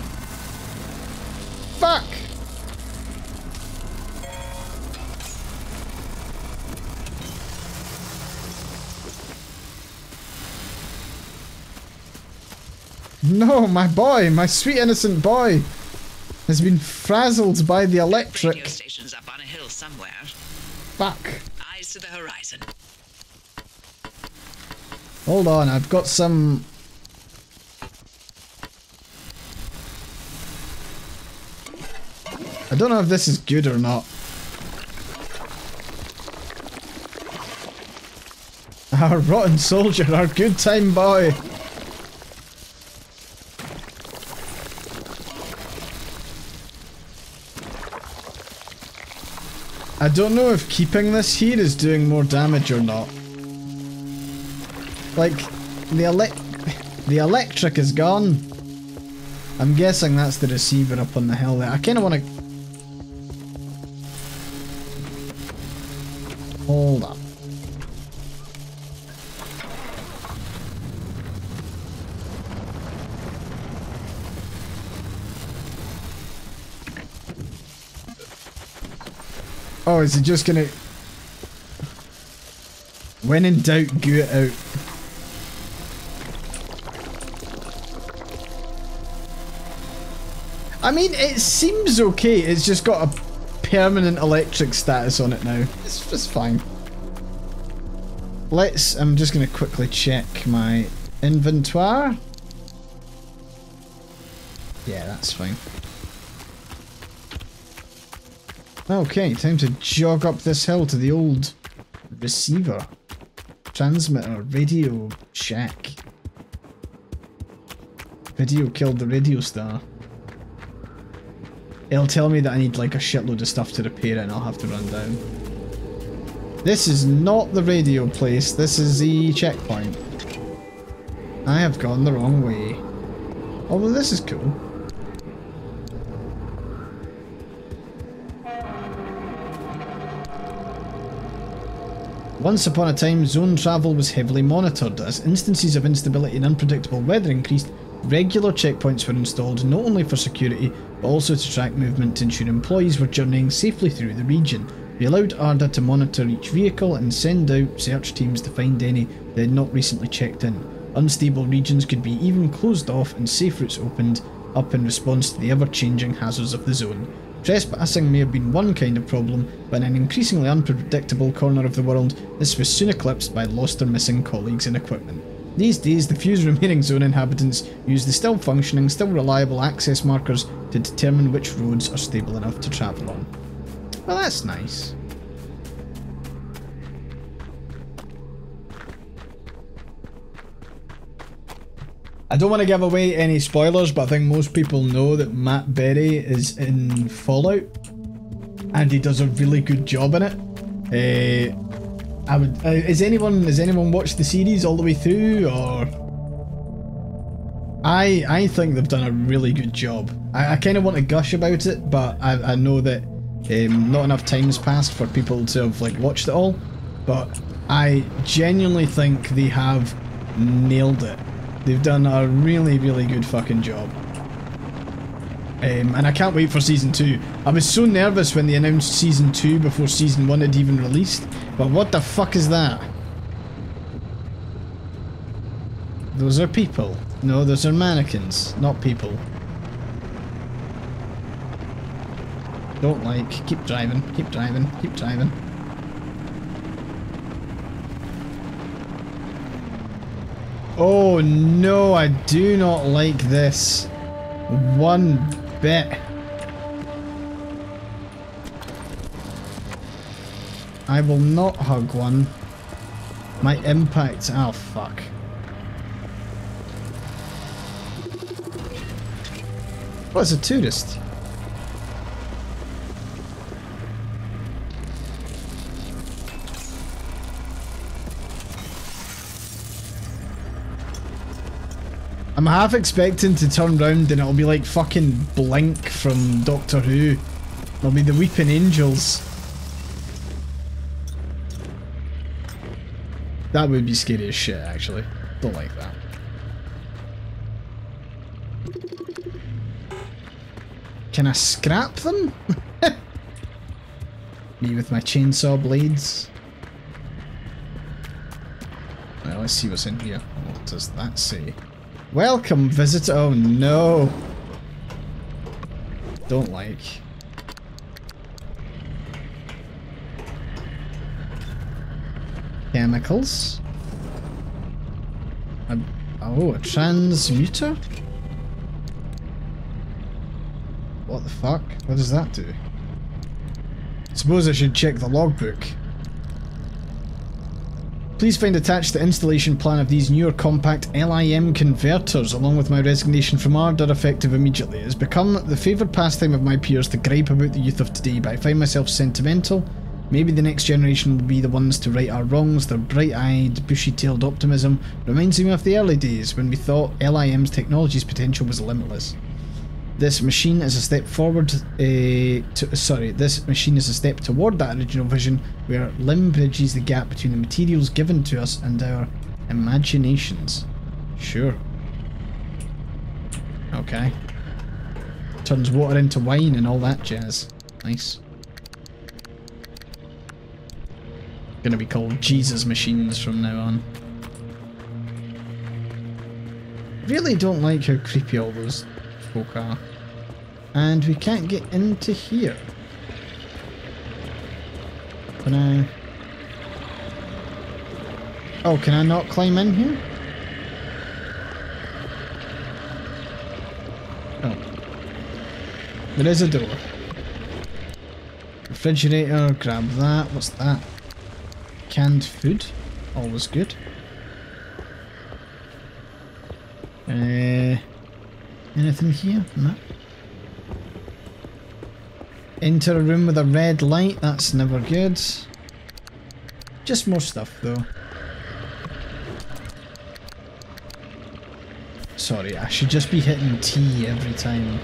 Fuck! No, my boy, my sweet innocent boy, has been frazzled by the electric. Radio station's up on a hill somewhere. Fuck. Eyes to the horizon. Hold on, I've got some... I don't know if this is good or not. Our rotten soldier, our good time boy. I don't know if keeping this here is doing more damage or not. Like, the elec the electric is gone. I'm guessing that's the receiver up on the hill there. I kind of want to... Hold up. Is he just gonna... When in doubt, goo it out. I mean, it seems okay. It's just got a permanent electric status on it now. It's just fine. Let's... I'm just to quickly check my inventory. Yeah, that's fine. Okay, time to jog up this hill to the old receiver, transmitter, radio shack. Video killed the radio star. It'll tell me that I need like a shitload of stuff to repair it and I'll have to run down. This is not the radio place, this is the checkpoint. I have gone the wrong way. Although this is cool. Once upon a time, zone travel was heavily monitored. As instances of instability and unpredictable weather increased, regular checkpoints were installed not only for security, but also to track movement to ensure employees were journeying safely through the region. We allowed ARDA to monitor each vehicle and send out search teams to find any that had not recently checked in. Unstable regions could be even closed off and safe routes opened up in response to the ever-changing hazards of the zone. Trespassing may have been one kind of problem, but in an increasingly unpredictable corner of the world, this was soon eclipsed by lost or missing colleagues and equipment. These days, the few remaining zone inhabitants use the still functioning, still reliable access markers to determine which roads are stable enough to travel on. Well, that's nice. I don't want to give away any spoilers, but I think most people know that Matt Berry is in Fallout. and he does a really good job in it. Uh, I would. Uh, is anyone has anyone watched the series all the way through, or? I I think they've done a really good job. I, I kind of want to gush about it, but I, I know that um, not enough time's passed for people to have like watched it all. But I genuinely think they have nailed it. They've done a really really good fucking job. Um, and I can't wait for season 2. I was so nervous when they announced season 2 before season 1 had even released. But what the fuck is that? Those are people. No, those are mannequins, not people. Don't like. Keep driving, keep driving, keep driving. Oh no, I do not like this. One bit. I will not hug one. My impact. Oh, fuck. What's a tourist? I'm half expecting to turn round and it'll be like fucking Blink from Doctor Who. It'll be the Weeping Angels. That would be scary as shit, actually. Don't like that. Can I scrap them? Me with my chainsaw blades. Well, let's see what's in here. What does that say? Welcome, visitor. Oh no. Don't like. Chemicals. A, oh, a transmuter? What the fuck? What does that do? Suppose I should check the logbook. Please find attached the installation plan of these newer compact LIM converters along with my resignation from ARDA effective immediately. It has become the favoured pastime of my peers to gripe about the youth of today, but I find myself sentimental. Maybe the next generation will be the ones to right our wrongs. Their bright-eyed, bushy-tailed optimism reminds me of the early days when we thought LIM's technology's potential was limitless. This machine is a step forward, uh, to, sorry, this machine is a step toward that original vision where LIM bridges the gap between the materials given to us and our imaginations. Sure. Okay. Turns water into wine and all that jazz. Nice. Gonna be called Jesus machines from now on. Really don't like how creepy all those folk are. And we can't get into here. Can I... Oh, can I not climb in here? Oh. There is a door. Refrigerator, grab that. What's that? Canned food. Always good. Uh, anything here? No. Enter a room with a red light. That's never good. Just more stuff though. Sorry, I should just be hitting T every time.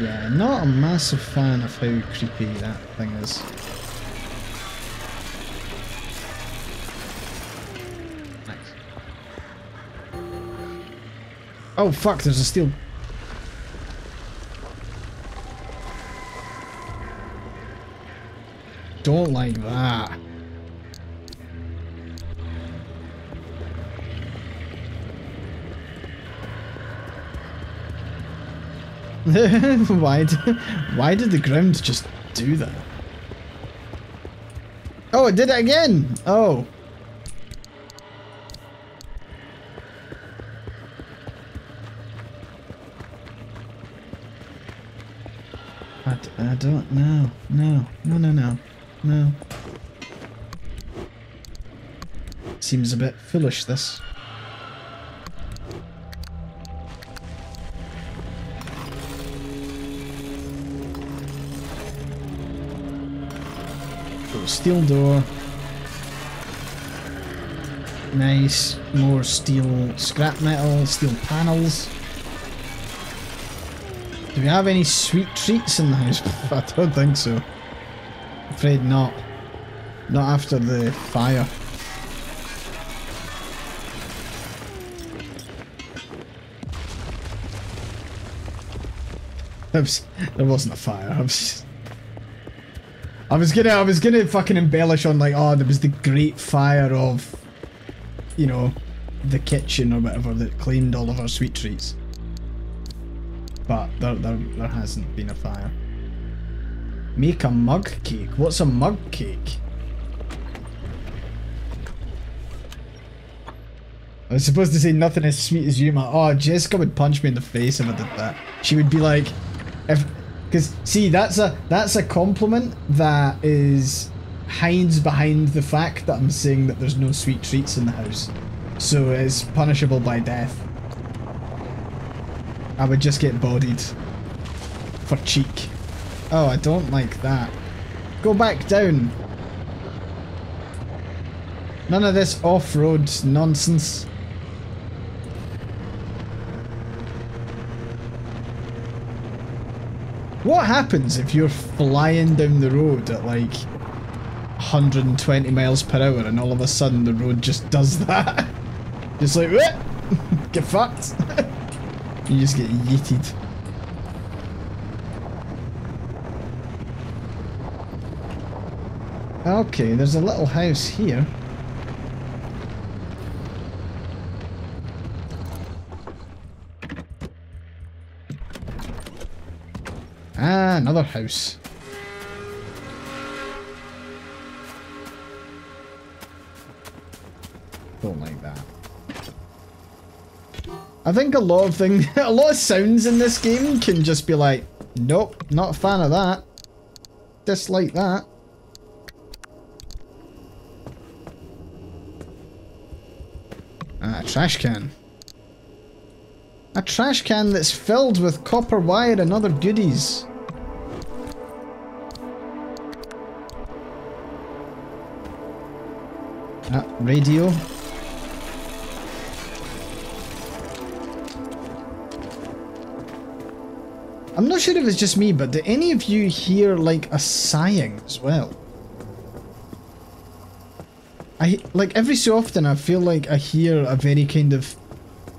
Yeah, not a massive fan of how creepy that thing is. Oh fuck, there's a steel... Don't like that. why, did, why did the ground just do that? Oh, it did it again! Oh. I don't know. No. No, no, no. No. Seems a bit foolish, this. Steel door. Nice. More steel scrap metal, steel panels. Do we have any sweet treats in the house? I don't think so. Afraid not. Not after the fire. Was, there wasn't a fire. I was, I was gonna, I was gonna fucking embellish on like, oh, there was the great fire of, you know, the kitchen or whatever that claimed all of our sweet treats. But there, there, there hasn't been a fire. Make a mug cake. What's a mug cake? I was supposed to say nothing as sweet as you, man. Oh, Jessica would punch me in the face if I did that. She would be like, if, because see, that's a that's a compliment that is hides behind the fact that I'm saying that there's no sweet treats in the house, so it's punishable by death. I would just get bodied for cheek. Oh, I don't like that. Go back down. None of this off-road nonsense. What happens if you're flying down the road at like 120 miles per hour and all of a sudden the road just does that? Just like, get fucked. you just get yeeted. Okay, there's a little house here. Ah, another house. Think a lot of things, a lot of sounds in this game can just be like, nope, not a fan of that. Dislike that. Ah, a trash can. A trash can that's filled with copper wire and other goodies. Ah, radio. I'm not sure if it's just me, but do any of you hear like a sighing as well? I like every so often I feel like I hear a very kind of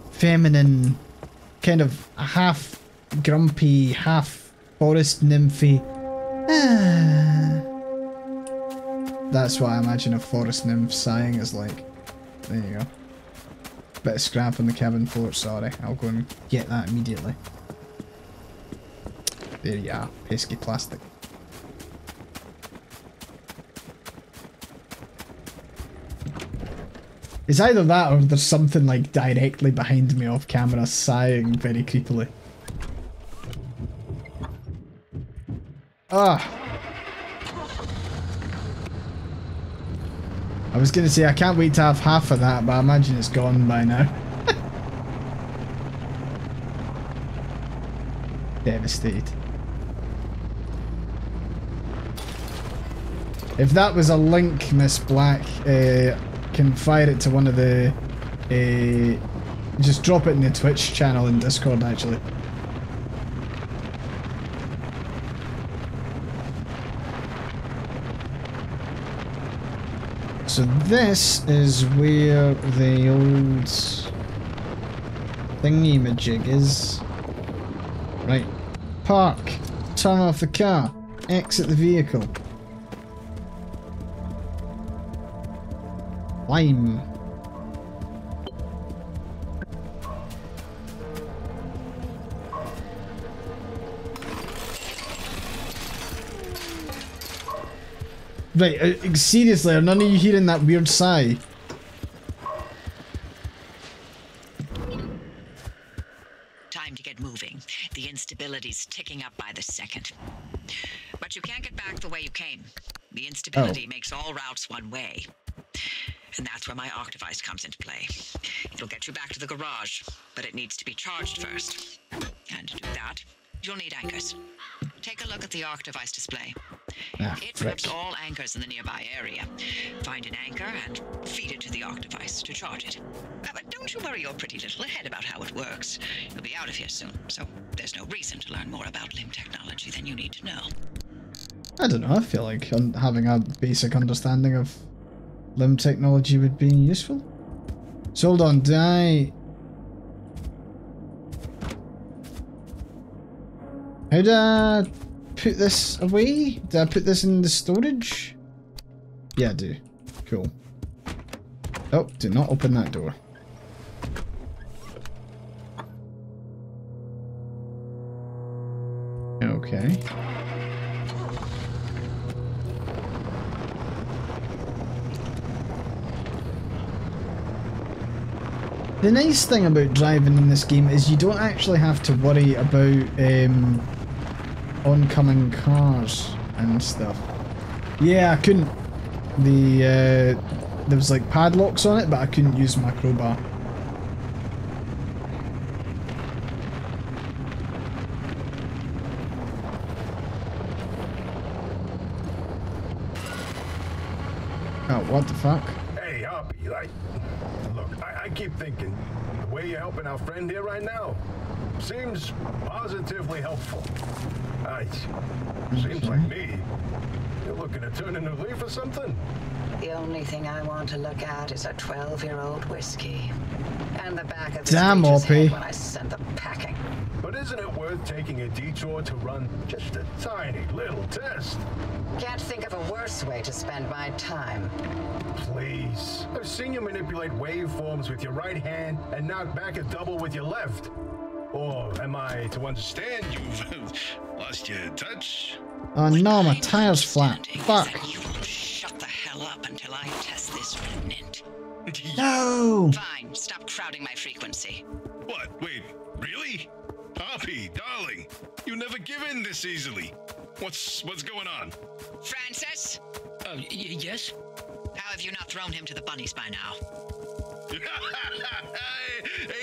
feminine, kind of half grumpy, half forest nymphy. Ah. That's what I imagine a forest nymph sighing is like. There you go. Bit of scrap on the cabin floor, sorry. I'll go and get that immediately. There you are, pesky plastic. It's either that or there's something like directly behind me off camera sighing very creepily. Ah. I was gonna say I can't wait to have half of that, but I imagine it's gone by now. Devastated. If that was a link, Miss Black, uh, can fire it to one of the... Uh, just drop it in the Twitch channel in Discord, actually. So this is where the old thingy-majig is. Right. Park. Turn off the car. Exit the vehicle. Lime. Right, uh, seriously, are none of you hearing that weird sigh? Time to get moving. The instability's ticking up by the second. But you can't get back the way you came. The instability Oh. makes all routes one way. That's where my arc device comes into play. It'll get you back to the garage, but it needs to be charged first. And to do that, you'll need anchors. Take a look at the arc device display. Ah, it maps all anchors in the nearby area. Find an anchor and feed it to the arc device to charge it. Uh, but don't you worry your pretty little head about how it works. You'll be out of here soon, so there's no reason to learn more about LIM technology than you need to know. I don't know, I feel like having a basic understanding of LIM technology would be useful. So hold on, did I... How did I put this away? Did I put this in the storage? Yeah, I do. Cool. Oh, do not open that door. Okay. The nice thing about driving in this game is you don't actually have to worry about um, oncoming cars and stuff. Yeah, I couldn't. The uh, there was like padlocks on it, but I couldn't use my crowbar. Oh, what the fuck? Hey, Oppy, like, look, I, I keep thinking the way you're helping our friend here right now seems positively helpful. I, seems like me. You're looking to turn a new leaf or something? The only thing I want to look at is a 12-year-old whiskey. And the back of the Damn, screecher's Oppy. when I sent them packing. But isn't it worth taking a detour to run just a tiny little test? Can't think of a worse way to spend my time. Please. I've seen you manipulate waveforms with your right hand and knock back a double with your left. Or am I to understand you've lost your touch? Oh no, my tire's flat. Understanding Fuck. You will shut the hell up until I test this remnant. No! Fine, stop crowding my frequency. What? Wait, really? Oppy, darling, you never give in this easily. What's what's going on? Francis, Uh, y- yes? how have you not thrown him to the bunnies by now?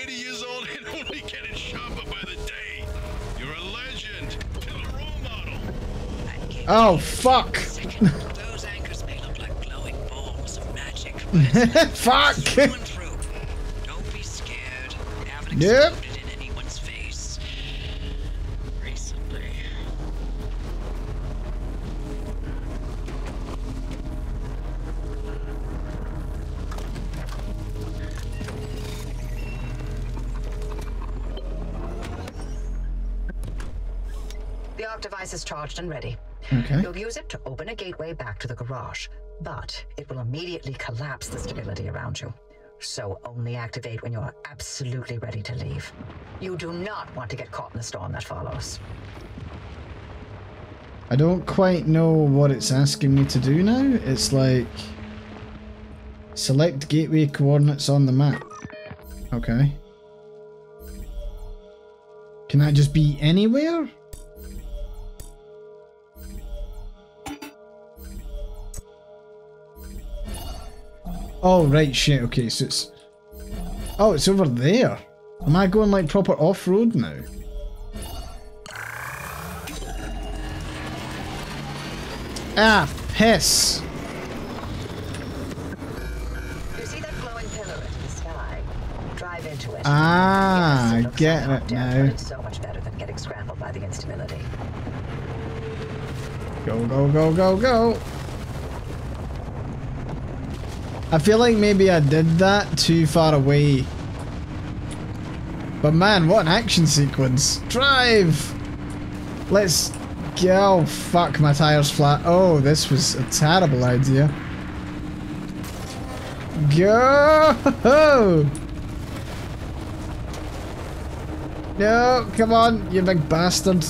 80 years old and only getting sharper by the day. You're a legend. You're a role model. Oh fuck! Those anchors may look like glowing balls of magic, Fuck! through and through. Don't be scared. They haven't Yep. Device is charged and ready. Okay. You'll use it to open a gateway back to the garage, but it will immediately collapse the stability around you. So only activate when you're absolutely ready to leave. You do not want to get caught in the storm that follows. I don't quite know what it's asking me to do now. It's like select gateway coordinates on the map. Okay. Can I just be anywhere? Oh right, shit. Okay, so it's oh, it's over there. Am I going like proper off-road now? Ah, piss. You see that glowing pillar in the sky? Drive into it. Ah, Yes, I get it now. It's so much better than getting scrambled by the instability. Go, go, go, go, go. I feel like maybe I did that too far away. But man, what an action sequence. Drive! Let's go. Fuck, my tire's flat. Oh, this was a terrible idea. Go! No, come on, you big bastard.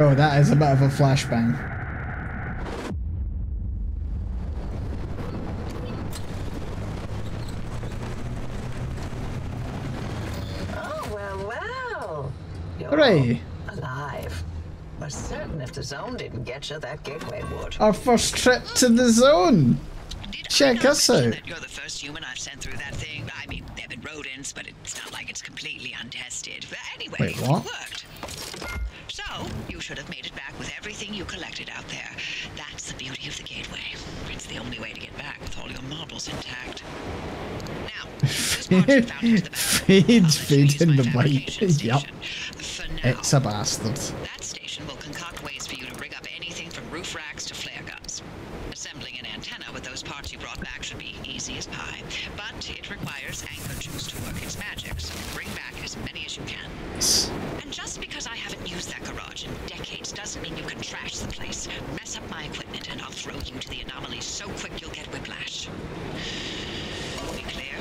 Oh, that is a bit of a flashbang. Oh, well, well. You're Hooray! alive. We're certain if the zone didn't get you, that gateway would. Our first trip to the zone! Did Check I us mention out. That you're the first human I've sent through that thing. I mean, they've been rodents, but it's not like it's completely untested. But anyway, Wait, what? So, you should have made it back with everything you collected out there. That's the beauty of the gateway. It's the only way to get back with all your marbles intact. Now, this part you the back. Fade, fade in the light. Yep. now, It's a bastard. that station will concoct ways for you to rig up anything from roof racks to flare guns. Assembling an antenna with those parts you brought back should be easy as pie, but it requires anchor juice to work its magic, so bring back as many as you can. And just because I haven't used that garage in decades doesn't mean you can trash the place. Mess up my equipment and I'll throw you to the anomalies so quick you'll get whiplash. We clear?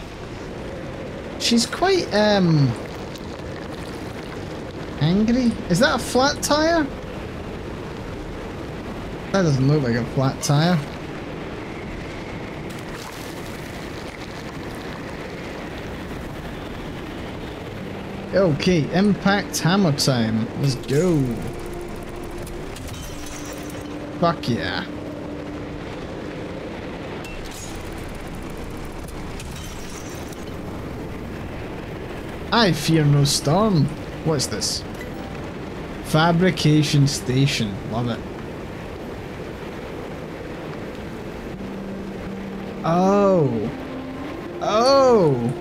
She's quite, um... Angry? Is that a flat tire? That doesn't look like a flat tire. Okay, impact hammer time. Let's go. Fuck yeah. I fear no storm. What's this? Fabrication station. Love it. Oh. Oh.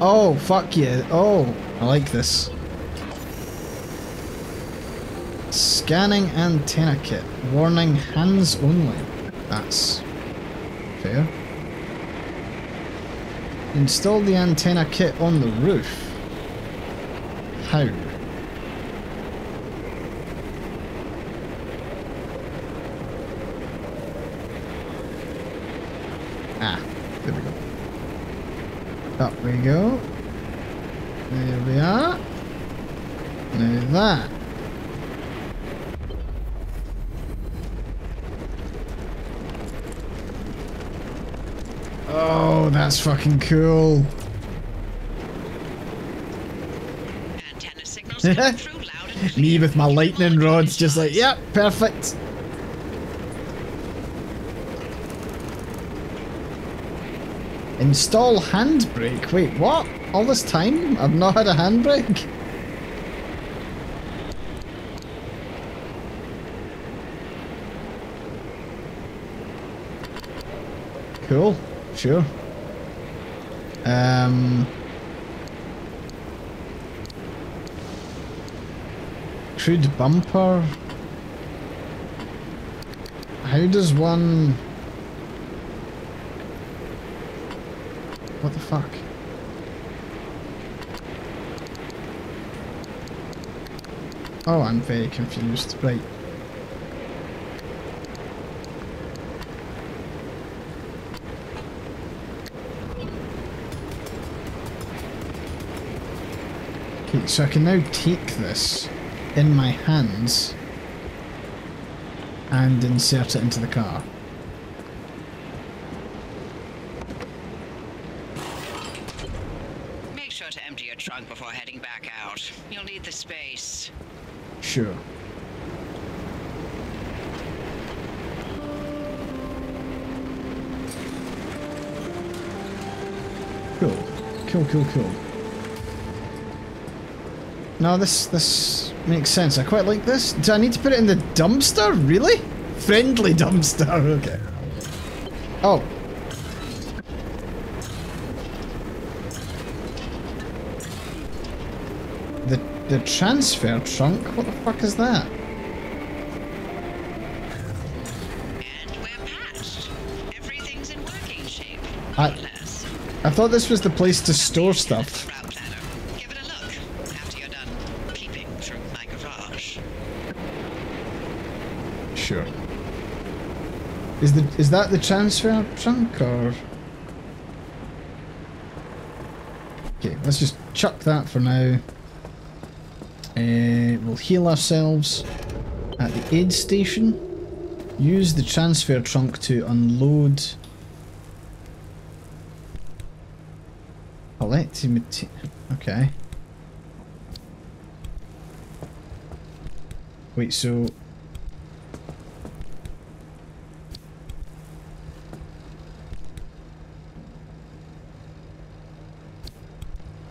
Oh, fuck yeah. Oh, I like this. Scanning antenna kit. Warning hands only. That's fair. Install the antenna kit on the roof. How? Ah, there we go. Up we go. There we are. Now that. Oh, that's fucking cool. Antenna signals come through loud and clear. Me with my lightning rods, just like, yep, perfect. Install handbrake. Wait, what? All this time? I've not had a handbrake? Cool. Sure. Crude bumper. How does one... What the fuck? Oh, I'm very confused. Right. Okay, so I can now take this in my hands and insert it into the car. Make sure to empty your trunk before heading back out. You'll need the space. Sure. Cool. Cool, cool, cool. No, this this makes sense. I quite like this. Do I need to put it in the dumpster? Really? Friendly dumpster. Okay. Oh. The the transfer trunk. What the fuck is that? And we're patched. Everything's in working shape. I- more or less. I thought this was the place to store Something you can stuff. at the route planner. Give it a look after you're done peeping through my garage. Sure. Is the is that the transfer trunk or? Okay, let's just chuck that for now. Uh, we'll heal ourselves at the aid station. Use the transfer trunk to unload. Material. Okay. Wait, so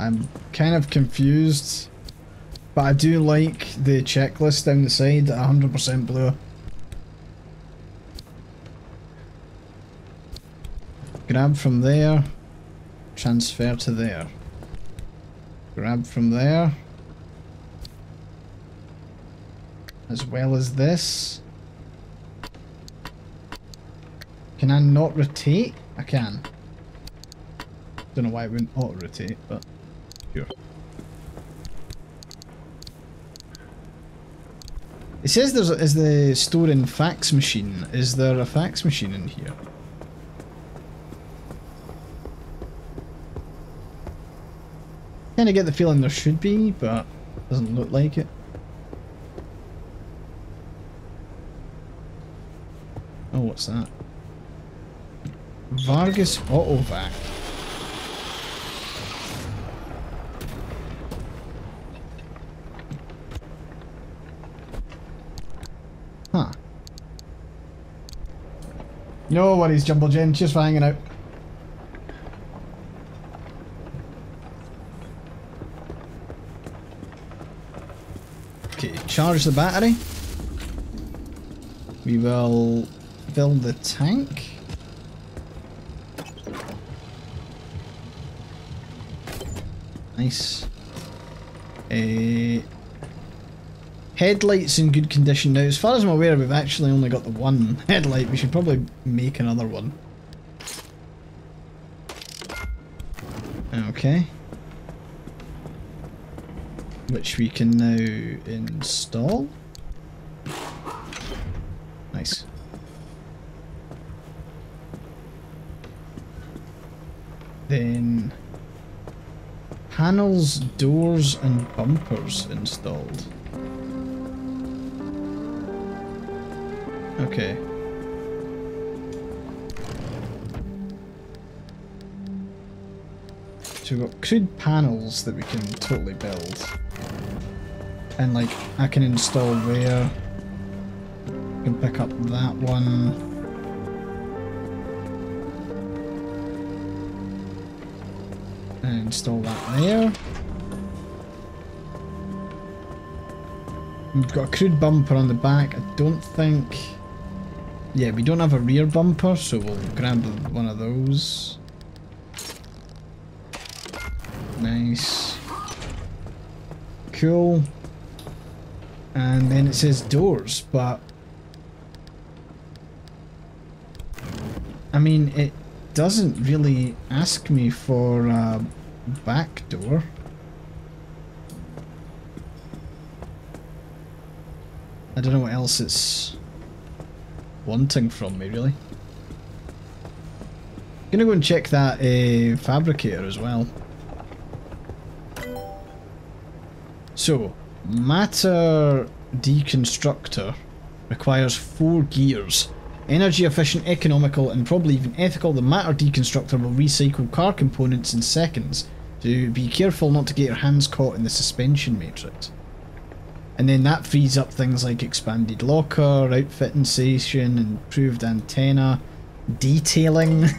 I'm kind of confused, but I do like the checklist down the side 100% blue. Grab from there, transfer to there. Grab from there. As well as this. Can I not rotate? I can. Don't know why it wouldn't auto-rotate, but It says there's a, is the store in fax machine. Is there a fax machine in here? Kinda get the feeling there should be, but doesn't look like it. Oh, what's that? Vargas Autovac. Huh. No worries, Jumbo Jen. Cheers for hanging out. Okay, charge the battery. We will fill the tank. Nice. Uh, headlights in good condition. Now, as far as I'm aware, we've actually only got the one headlight. We should probably make another one. Okay. Which we can now install. Nice. Then panels, doors and bumpers installed. Okay. So we've got crude panels that we can totally build. And like, I can install there. I can pick up that one. And install that there. We've got a crude bumper on the back. I don't think... Yeah, we don't have a rear bumper, so we'll grab one of those. Nice. Cool. And then it says doors, but... I mean, it doesn't really ask me for a back door. I don't know what else it's wanting from me, really. I'm Gonna go and check that uh, fabricator as well. So, matter deconstructor requires four gears. Energy efficient, economical, and probably even ethical, the matter deconstructor will recycle car components in seconds. So be careful not to get your hands caught in the suspension matrix. And then that frees up things like expanded locker, outfitting station, improved antenna, detailing.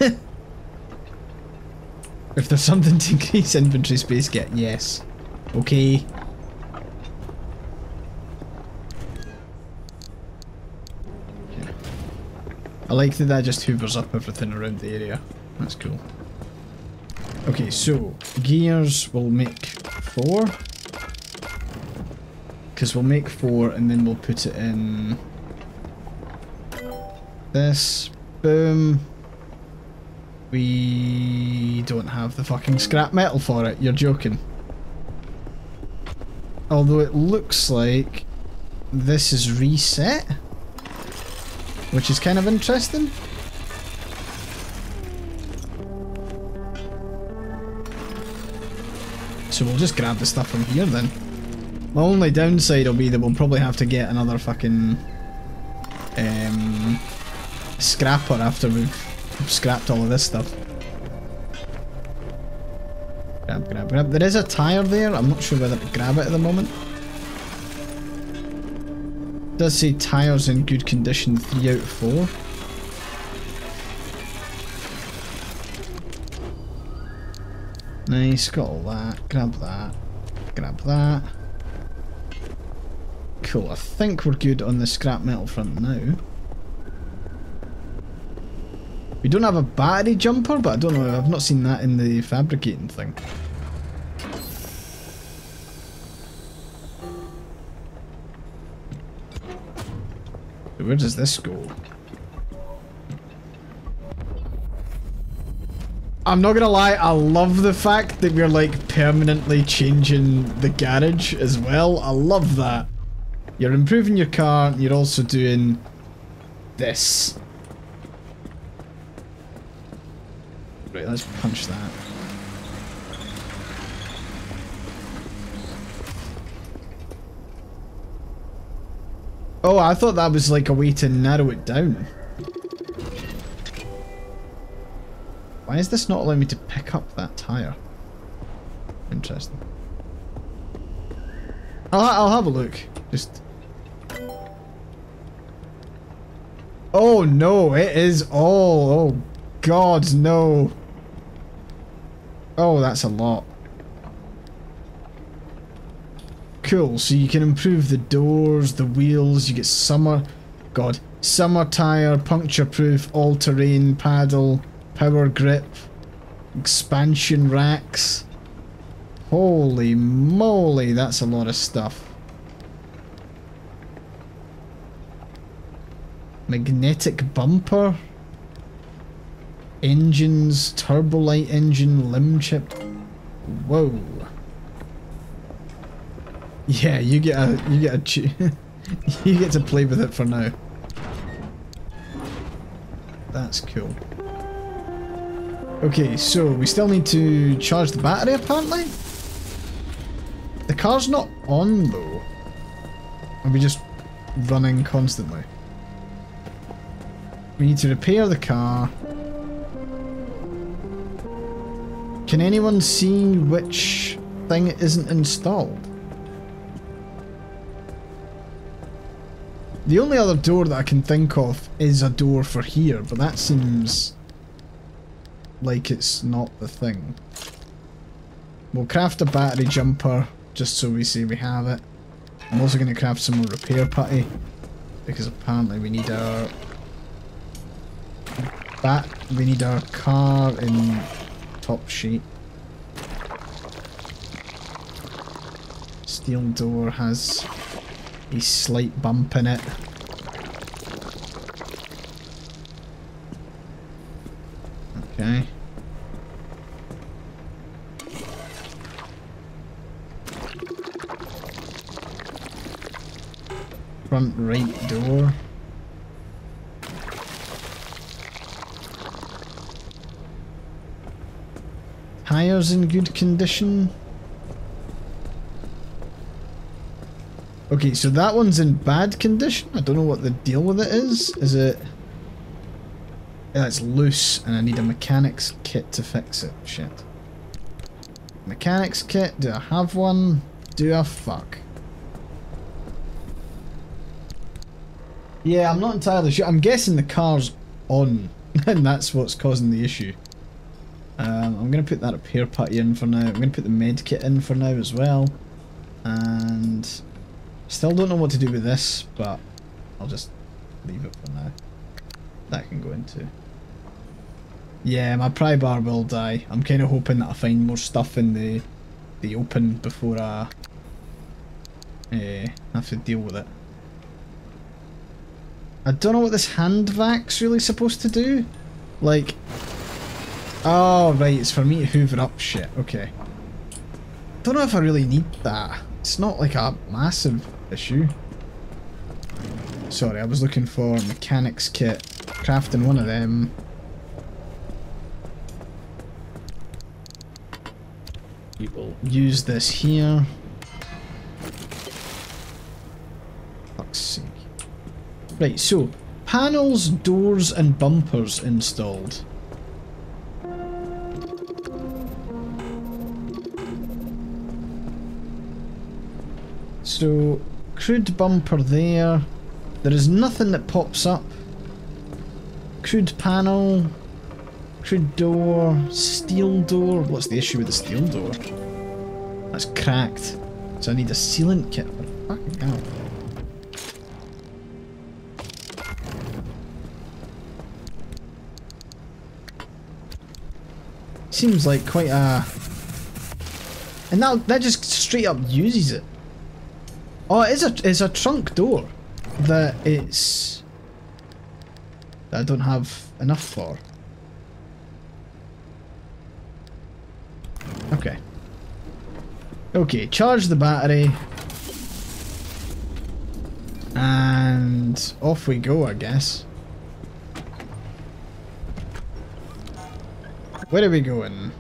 if there's something to increase inventory space, get yes. Okay. I like that that just hoovers up everything around the area. That's cool. Okay, so gears will make four. Because we'll make four and then we'll put it in this. Boom. We don't have the fucking scrap metal for it. You're joking. Although it looks like this is reset. Which is kind of interesting. So we'll just grab the stuff from here then. My only downside will be that we'll probably have to get another fucking um, scrapper after we've scrapped all of this stuff. Grab, grab, grab. There is a tyre there. I'm not sure whether to grab it at the moment. It does say tyres in good condition 3 out of 4. Nice, got all that. Grab that. Grab that. Cool, I think we're good on the scrap metal front now. We don't have a battery jumper, but I don't know, I've not seen that in the fabricating thing. Where does this go? I'm not gonna lie, I love the fact that we're like permanently changing the garage as well. I love that. You're improving your car you're also doing this. Right, let's punch that. Oh, I thought that was like a way to narrow it down. Why is this not allowing me to pick up that tyre? Interesting. I'll, I'll have a look. Just... Oh no, it is all... Oh god, no. Oh, that's a lot. Cool, so you can improve the doors, the wheels, you get summer... God. Summer tyre, puncture proof, all-terrain paddle, power grip, expansion racks. Holy moly, that's a lot of stuff. Magnetic bumper. Engines, turbolight engine, LIM chip. Whoa. Yeah, you get a you get a you get to play with it for now. That's cool. Okay, so we still need to charge the battery apparently? The car's not on though. Are we just running constantly? We need to repair the car. Can anyone see which thing isn't installed? The only other door that I can think of is a door for here, but that seems like it's not the thing. We'll craft a battery jumper just so we see we have it. I'm also going to craft some more repair putty because apparently we need our bat we need our car in top shape. Steel door has a slight bump in it. Okay. Front right door. Tires in good condition. Okay, so that one's in bad condition. I don't know what the deal with it is. Is it... Yeah, it's loose and I need a mechanics kit to fix it. Shit. Mechanics kit? Do I have one? Do I fuck? Yeah, I'm not entirely sure. I'm guessing the car's on and that's what's causing the issue. Um, I'm going to put that repair putty in for now. I'm going to put the med kit in for now as well. And Still don't know what to do with this, but I'll just leave it for now. That can go into. Yeah, my pry bar will die. I'm kind of hoping that I find more stuff in the the open before I uh, have to deal with it. I don't know what this hand vac's really supposed to do. Like, oh right, it's for me to hoover up shit. Okay. Don't know if I really need that. It's not like a massive issue. Sorry, I was looking for mechanics kit. Crafting one of them. We will use this here. Fuck's sake. Right, so panels, doors and bumpers installed. So Crude bumper there. There is nothing that pops up. Crude panel. Crude door, steel door. What's the issue with the steel door? That's cracked. So I need a sealant kit. Fucking hell. Seems like quite a... And that, that just straight up uses it. Oh, it is a, it's a trunk door that it's... that I don't have enough for. Okay. Okay, charge the battery. And off we go, I guess. Where are we going?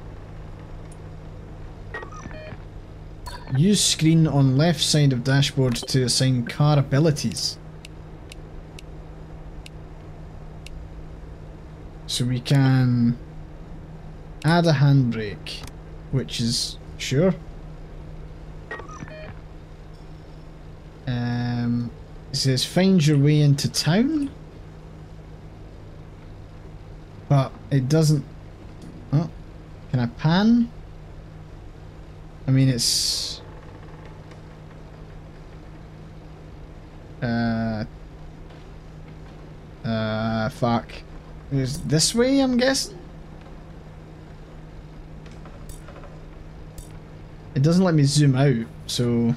Use screen on left side of dashboard to assign car abilities. So we can add a handbrake, which is sure. Um, it says find your way into town, but it doesn't. Oh, can I pan? I mean, it's. Uh. Uh, fuck. Is this way, I'm guessing? It doesn't let me zoom out, so...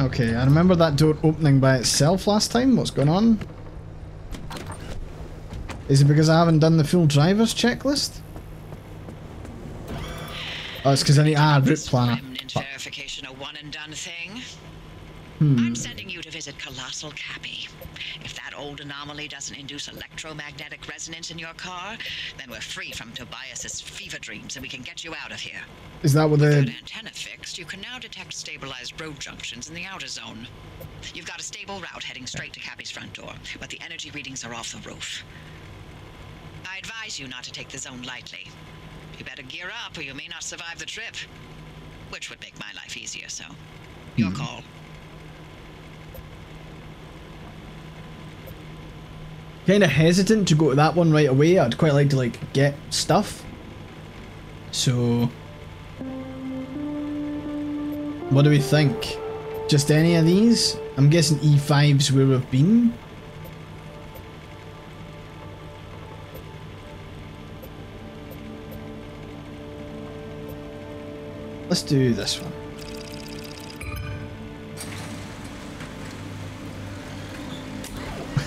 Okay, I remember that door opening by itself last time. What's going on? Is it because I haven't done the full driver's checklist? Oh, it's because I need ah route planner. Verification a one and done thing. Hmm. I'm sending you to visit Colossal Cappy. If that old anomaly doesn't induce electromagnetic resonance in your car, then we're free from Tobias's fever dreams and we can get you out of here. Is that what With the that antenna fixed, you can now detect stabilized road junctions in the outer zone. You've got a stable route heading straight to Cappy's front door, but the energy readings are off the roof. I advise you not to take the zone lightly. You better gear up or you may not survive the trip. Which would make my life easier, so. Your call. Kind of hesitant to go to that one right away? I'd quite like to like get stuff. So, what do we think? Just any of these? I'm guessing E5's where we've been. Let's do this one.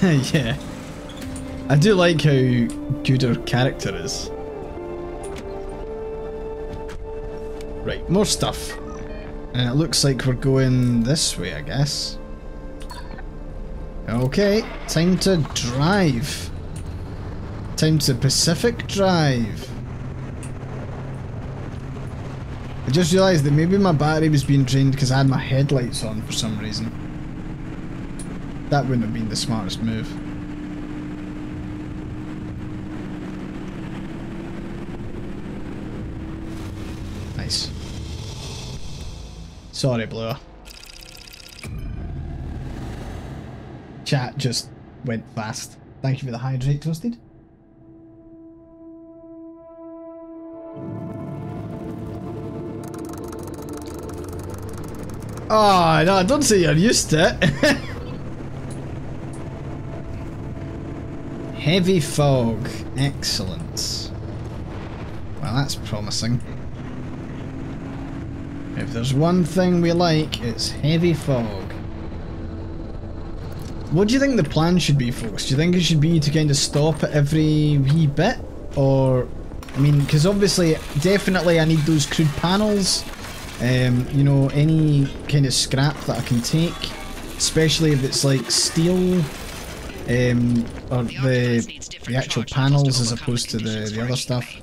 yeah. I do like how good her character is. Right, more stuff. And it looks like we're going this way, I guess. Okay, time to drive. Time to Pacific Drive. I just realised that maybe my battery was being drained because I had my headlights on for some reason. That wouldn't have been the smartest move. Nice. Sorry, Blue. Chat just went fast. Thank you for the hydrate, Toasted. Oh, ah, no, I don't say you're used to it. Heavy fog. Excellent. Well, that's promising. There's one thing we like, it's heavy fog. What do you think the plan should be, folks? Do you think it should be to kind of stop at every wee bit? Or, I mean, because obviously, definitely I need those crude panels. Um, you know, any kind of scrap that I can take. Especially if it's like steel, um, or The the, Artemis needs different the actual panels as opposed to the, the other stuff.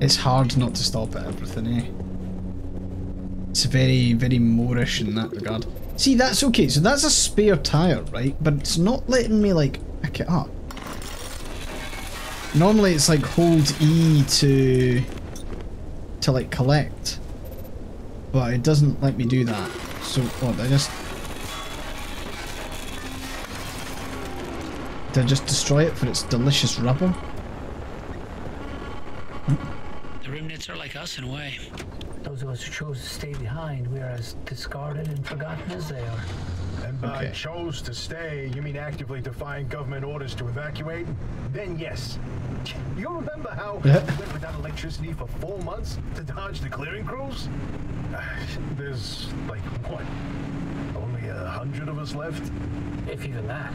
It's hard not to stop at everything, eh? It's very, very moreish in that regard. See, that's okay. So that's a spare tire, right? But it's not letting me, like, pick it up. Normally it's like hold E to... to, like, collect. But it doesn't let me do that. So, what, I just... Did I just destroy it for its delicious rubber? The are like us in a way. Those of us who chose to stay behind, we are as discarded and forgotten as they are. And by Okay. chose to stay, you mean actively defying government orders to evacuate? Then yes. You remember how we went without electricity for four months to dodge the clearing crews? There's like what? Only a hundred of us left? If even that.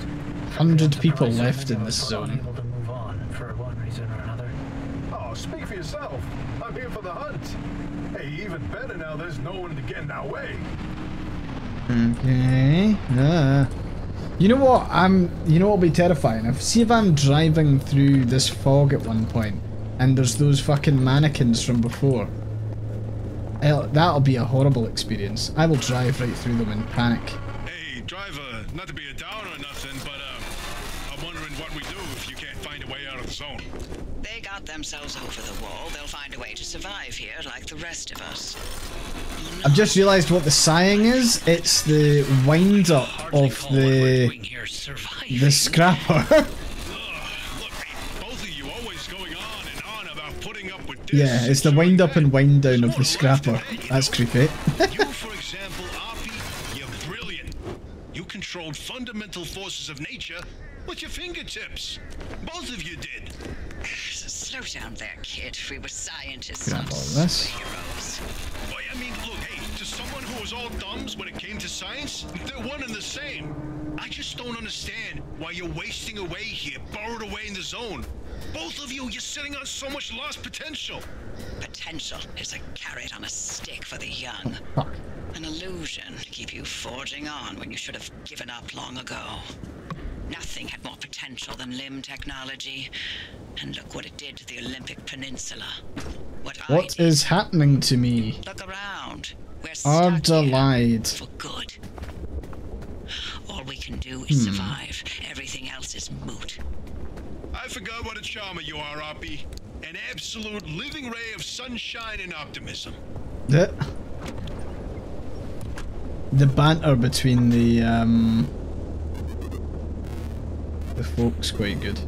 Hundred people left in this zone. unable to move on for one reason or another. Speak for yourself. I'm here for the hunt. Hey, even better now there's no one to get in our way. Okay. Uh, you know what? I'm. You know what'll be terrifying? If see if I'm driving through this fog at one point, and there's those fucking mannequins from before. I'll- That'll be a horrible experience. I will drive right through them in panic. Hey, driver, not to be a downer or nothing, but uh, I'm wondering what we do if you can't find a way out of the zone. They got themselves over the wall. They'll find a way to survive here like the rest of us. I've just realised what the sighing is. It's the wind up of call what we're the doing here surviving. the scrapper. Ugh, look, hey, both of you always going on and on about putting up with this. yeah, it's the and wind up and wind down of the scrapper. than that, you That's creepy. you, for you're brilliant. You controlled fundamental forces of nature with your fingertips. Both of you did. Slow down there, kid. We were scientists, not all this. superheroes. Boy, I mean, look, hey, to someone who was all thumbs when it came to science, they're one and the same. I just don't understand why you're wasting away here, borrowed away in the zone. Both of you, you're sitting on so much lost potential. Potential is a carrot on a stick for the young. Oh, fuck. An illusion to keep you forging on when you should have given up long ago. Nothing had more potential than LIM technology. And look what it did to the Olympic Peninsula. What, I What did. is happening to me? Look around. We're stuck Arda here for good. All we can do is Hmm. survive. Everything else is moot. I forgot what a charmer you are, Oppy. An absolute living ray of sunshine and optimism. Yeah. the banter between the um the fork's quite good.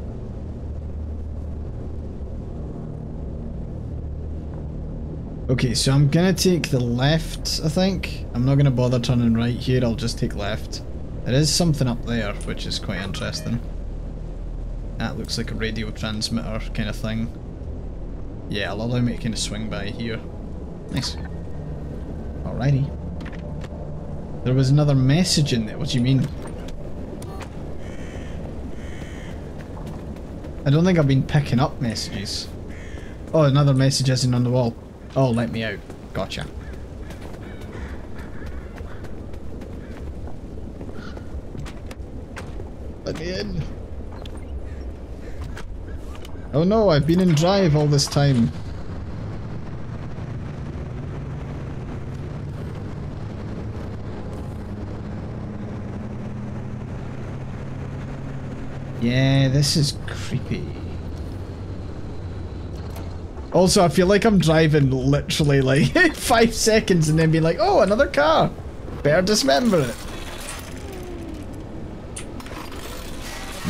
Okay, so I'm gonna take the left, I think. I'm not gonna bother turning right here, I'll just take left. There is something up there, which is quite interesting. That looks like a radio transmitter kind of thing. Yeah, I'll allow me to kind of swing by here. Nice. Alrighty. There was another message in there, what do you mean? I don't think I've been picking up messages. Oh, another message isn't on the wall. Oh, let me out. Gotcha. Let me in. Oh no, I've been in drive all this time. Yeah, this is creepy. Also, I feel like I'm driving literally like five seconds and then being like, oh, another car. Better dismember it.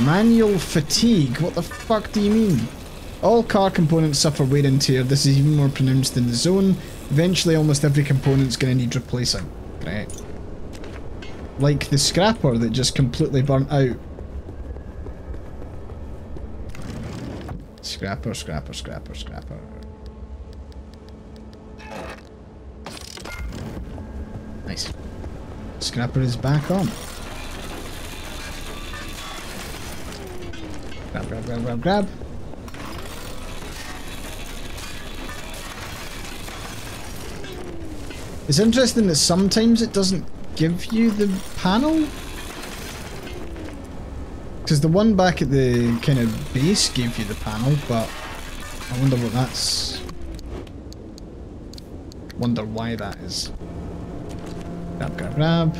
Manual fatigue? What the fuck do you mean? All car components suffer wear and tear. This is even more pronounced in the zone. Eventually, almost every component's gonna need replacing. Great. Like the scrapper that just completely burnt out. Scrapper, scrapper, scrapper, scrapper. Nice. Scrapper is back on. Grab, grab, grab, grab, grab. It's interesting that sometimes it doesn't give you the panel. Because the one back at the kind of base gave you the panel, but I wonder what that's... Wonder why that is. Grab, grab, grab.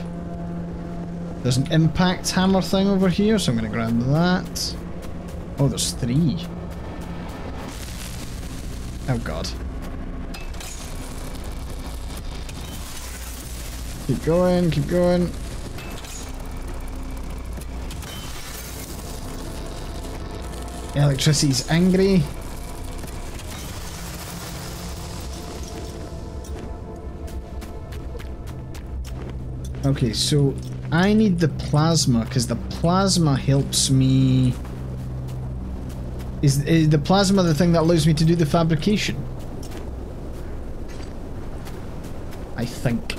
There's an impact hammer thing over here, so I'm going to grab that. Oh, there's three. Oh god. Keep going, keep going. Electricity's angry. Okay, so I need the plasma because the plasma helps me. Is, is the plasma the thing that allows me to do the fabrication? I think.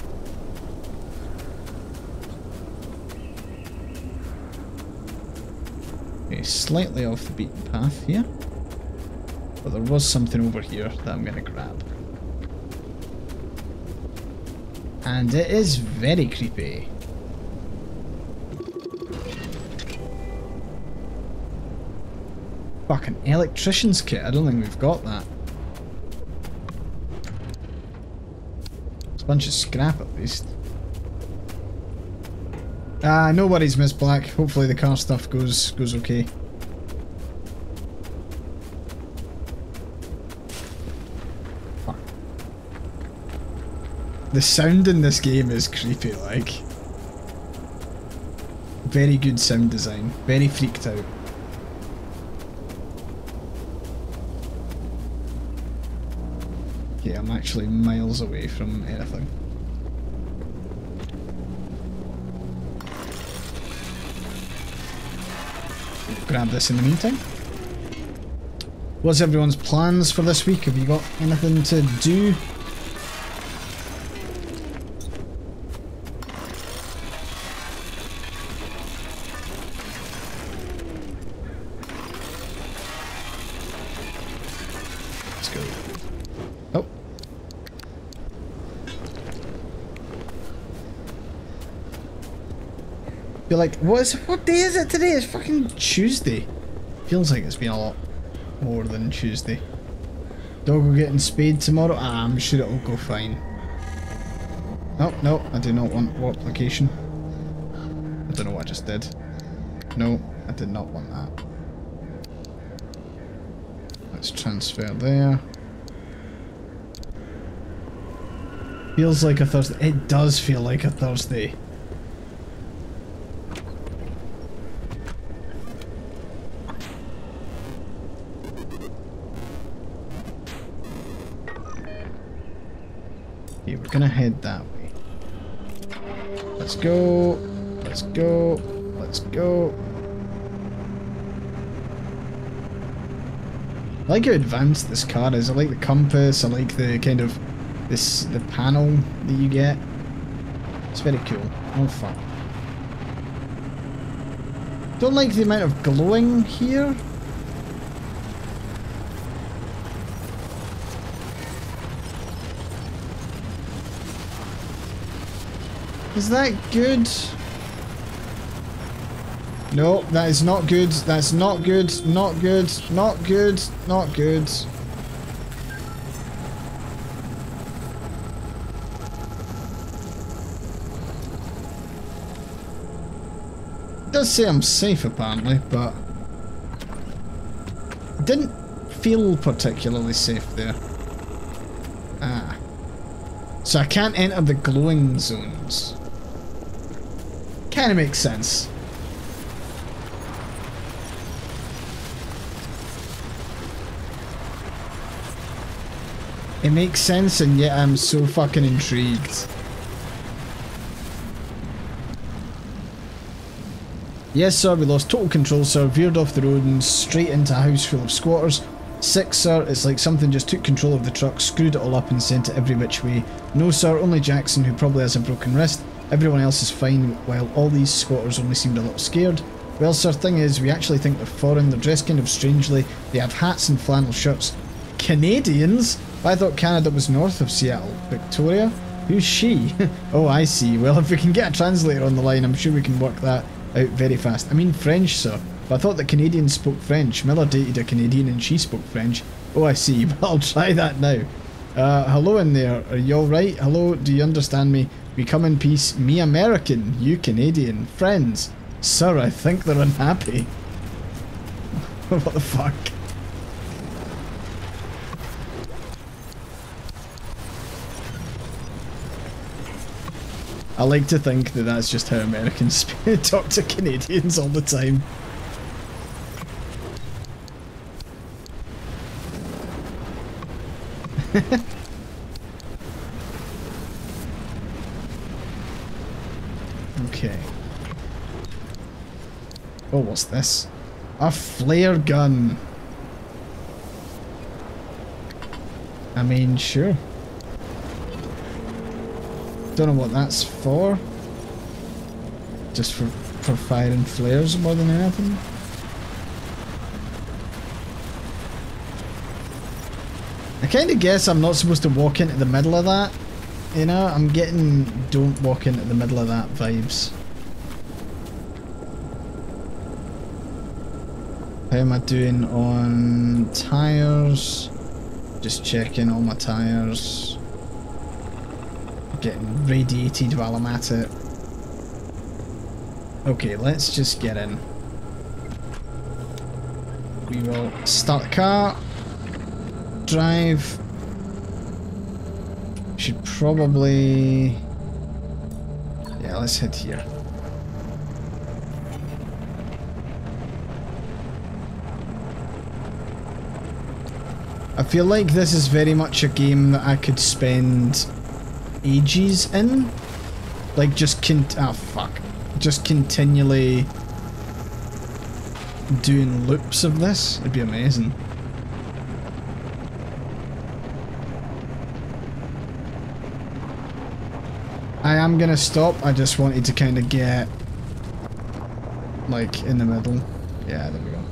Okay, slightly off the beaten path here. But there was something over here that I'm going to grab. And it is very creepy. Fucking electrician's kit, I don't think we've got that. It's a bunch of scrap at least. Ah, no worries, Miss Black. Hopefully the car stuff goes goes okay. The sound in this game is creepy, like. Very good sound design. Very freaked out. Okay, I'm actually miles away from anything. grab this in the meantime. What's everyone's plans for this week? Have you got anything to do? Like, what is what day is it today? It's fucking Tuesday. Feels like it's been a lot more than Tuesday. Doggo getting spayed tomorrow? Ah, I'm sure it'll go fine. No, no, I do not want what location. I don't know what I just did. No, I did not want that. Let's transfer there. Feels like a Thursday. It does feel like a Thursday. Okay, we're gonna head that way. Let's go. Let's go. Let's go. I like how advanced this car is. I like the compass. I like the kind of this the panel that you get. It's very cool. Oh fuck. Don't like the amount of glowing here. Is that good? No, that is not good. That's not good. Not good. Not good. Not good. It does say I'm safe apparently, but didn't feel particularly safe there. Ah. So I can't enter the glowing zones. Kinda makes sense. It makes sense and yet I'm so fucking intrigued. Yes sir, we lost total control sir, veered off the road and straight into a house full of squatters. Six sir, it's like something just took control of the truck, screwed it all up and sent it every which way. No sir, only Jackson who probably has a broken wrist. Everyone else is fine, while all these squatters only seemed a little scared. Well sir, thing is, we actually think they're foreign, they're dressed kind of strangely, they have hats and flannel shirts. Canadians? I thought Canada was north of Seattle. Victoria? Who's she? oh, I see. Well, if we can get a translator on the line, I'm sure we can work that out very fast. I mean French, sir. But I thought the Canadians spoke French. Miller dated a Canadian and she spoke French. Oh, I see. Well, I'll try that now. Uh, hello in there. Are you alright? Hello, do you understand me? We come in peace. Me American, you Canadian. Friends. Sir, I think they're unhappy. what the fuck? I like to think that that's just how Americans talk to Canadians all the time. okay. Oh, what's this? A flare gun. I mean, sure. Don't know what that's for. Just for, for firing flares more than anything. I kind of guess I'm not supposed to walk into the middle of that. You know, I'm getting don't walk into the middle of that vibes. How am I doing on tyres? Just checking all my tyres. Getting radiated while I'm at it. Okay, let's just get in. We will start the car. Drive. Should probably... Yeah, let's head here. I feel like this is very much a game that I could spend ages in. Like just con- ah fuck. Just continually doing loops of this. It'd be amazing. Am gonna stop. I just wanted to kind of get like in the middle. Yeah, there we go.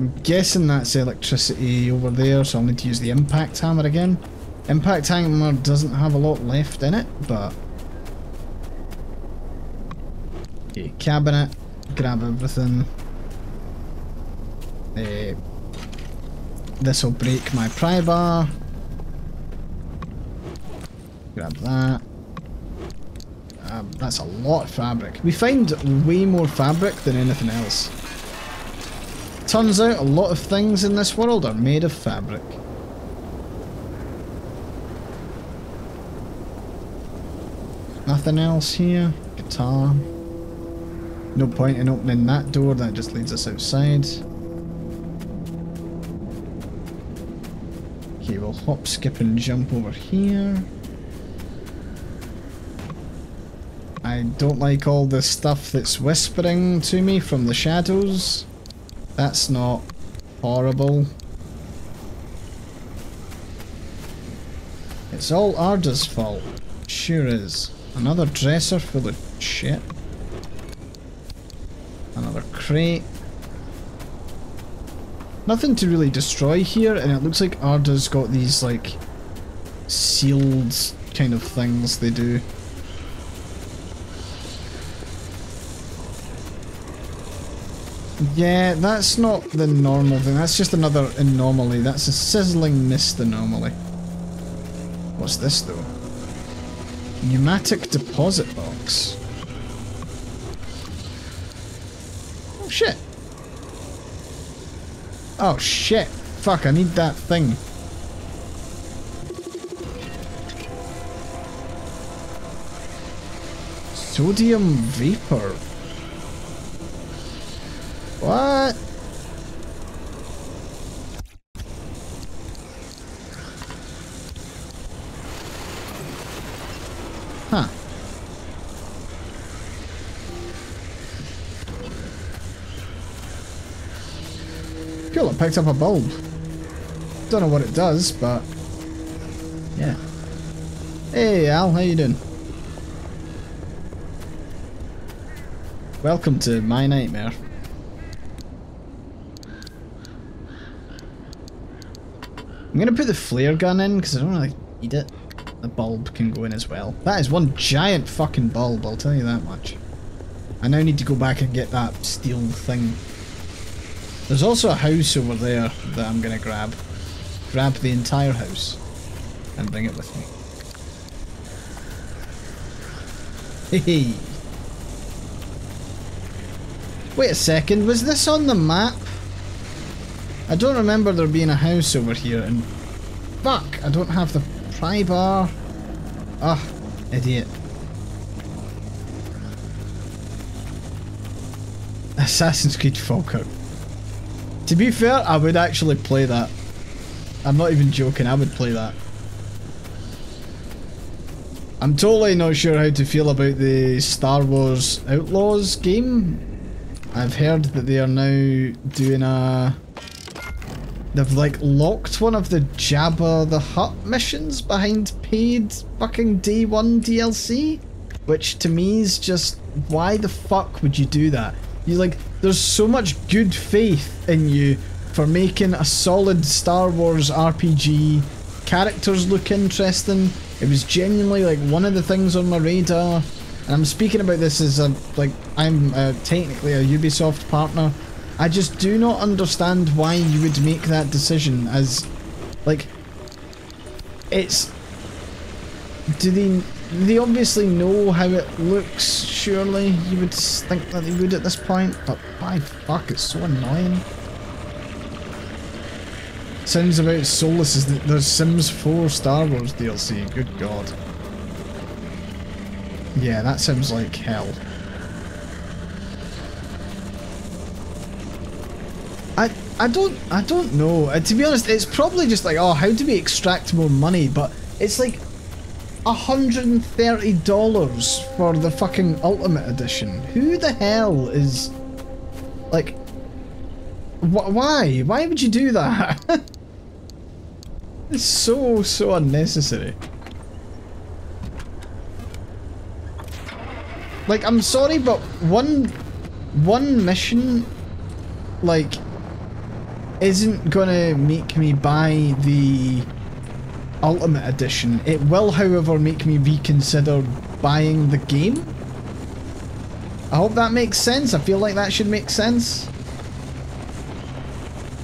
I'm guessing that's electricity over there, so I'll need to use the impact hammer again. Impact hammer doesn't have a lot left in it, but... Okay, cabinet, grab everything. Uh, this will break my pry bar. Grab that. Um, that's a lot of fabric. We find way more fabric than anything else. Turns out a lot of things in this world are made of fabric. Nothing else here. Guitar. No point in opening that door, that just leads us outside. Okay, we'll hop, skip and jump over here. I don't like all the stuff that's whispering to me from the shadows. That's not horrible. It's all ARDA's fault. Sure is. Another dresser full of shit. Another crate. Nothing to really destroy here, and it looks like ARDA's got these, like, sealed kind of things they do. Yeah, that's not the normal thing. That's just another anomaly. That's a sizzling mist anomaly. What's this, though? Pneumatic deposit box. Oh, shit. Oh, shit. Fuck, I need that thing. Sodium vapor. What? Huh. Cool, I picked up a bulb. Don't know what it does, but... Yeah. Hey Al, how you doing? Welcome to my nightmare. I'm gonna put the flare gun in because I don't really need it. The bulb can go in as well. That is one giant fucking bulb, I'll tell you that much. I now need to go back and get that steel thing. There's also a house over there that I'm gonna grab. Grab the entire house and bring it with me. Hey. Wait a second, was this on the map? I don't remember there being a house over here and... Fuck, I don't have the pry bar. Ah, idiot. Assassin's Creed Fallout. To be fair, I would actually play that. I'm not even joking, I would play that. I'm totally not sure how to feel about the Star Wars Outlaws game. I've heard that they are now doing a... They've like locked one of the Jabba the Hutt missions behind paid fucking day one DLC. Which to me is just, why the fuck would you do that? You like, there's so much good faith in you for making a solid Star Wars RPG. Characters look interesting. It was genuinely like one of the things on my radar. And I'm speaking about this as a, like, I'm uh, technically a Ubisoft partner. I just do not understand why you would make that decision as, like, it's, do they, they obviously know how it looks, surely, you would think that they would at this point, but by fuck, it's so annoying. Sounds about Solus is that there's Sims 4 Star Wars DLC, good god. Yeah, that sounds like hell. I I don't I don't know. Uh, to be honest, it's probably just like, oh, how do we extract more money? But it's like $130 for the fucking Ultimate Edition. Who the hell is... Like... Wh why? Why would you do that? it's so, so unnecessary. Like, I'm sorry, but one... One mission... Like... Isn't gonna make me buy the Ultimate Edition. It will, however, make me reconsider buying the game. I hope that makes sense. I feel like that should make sense.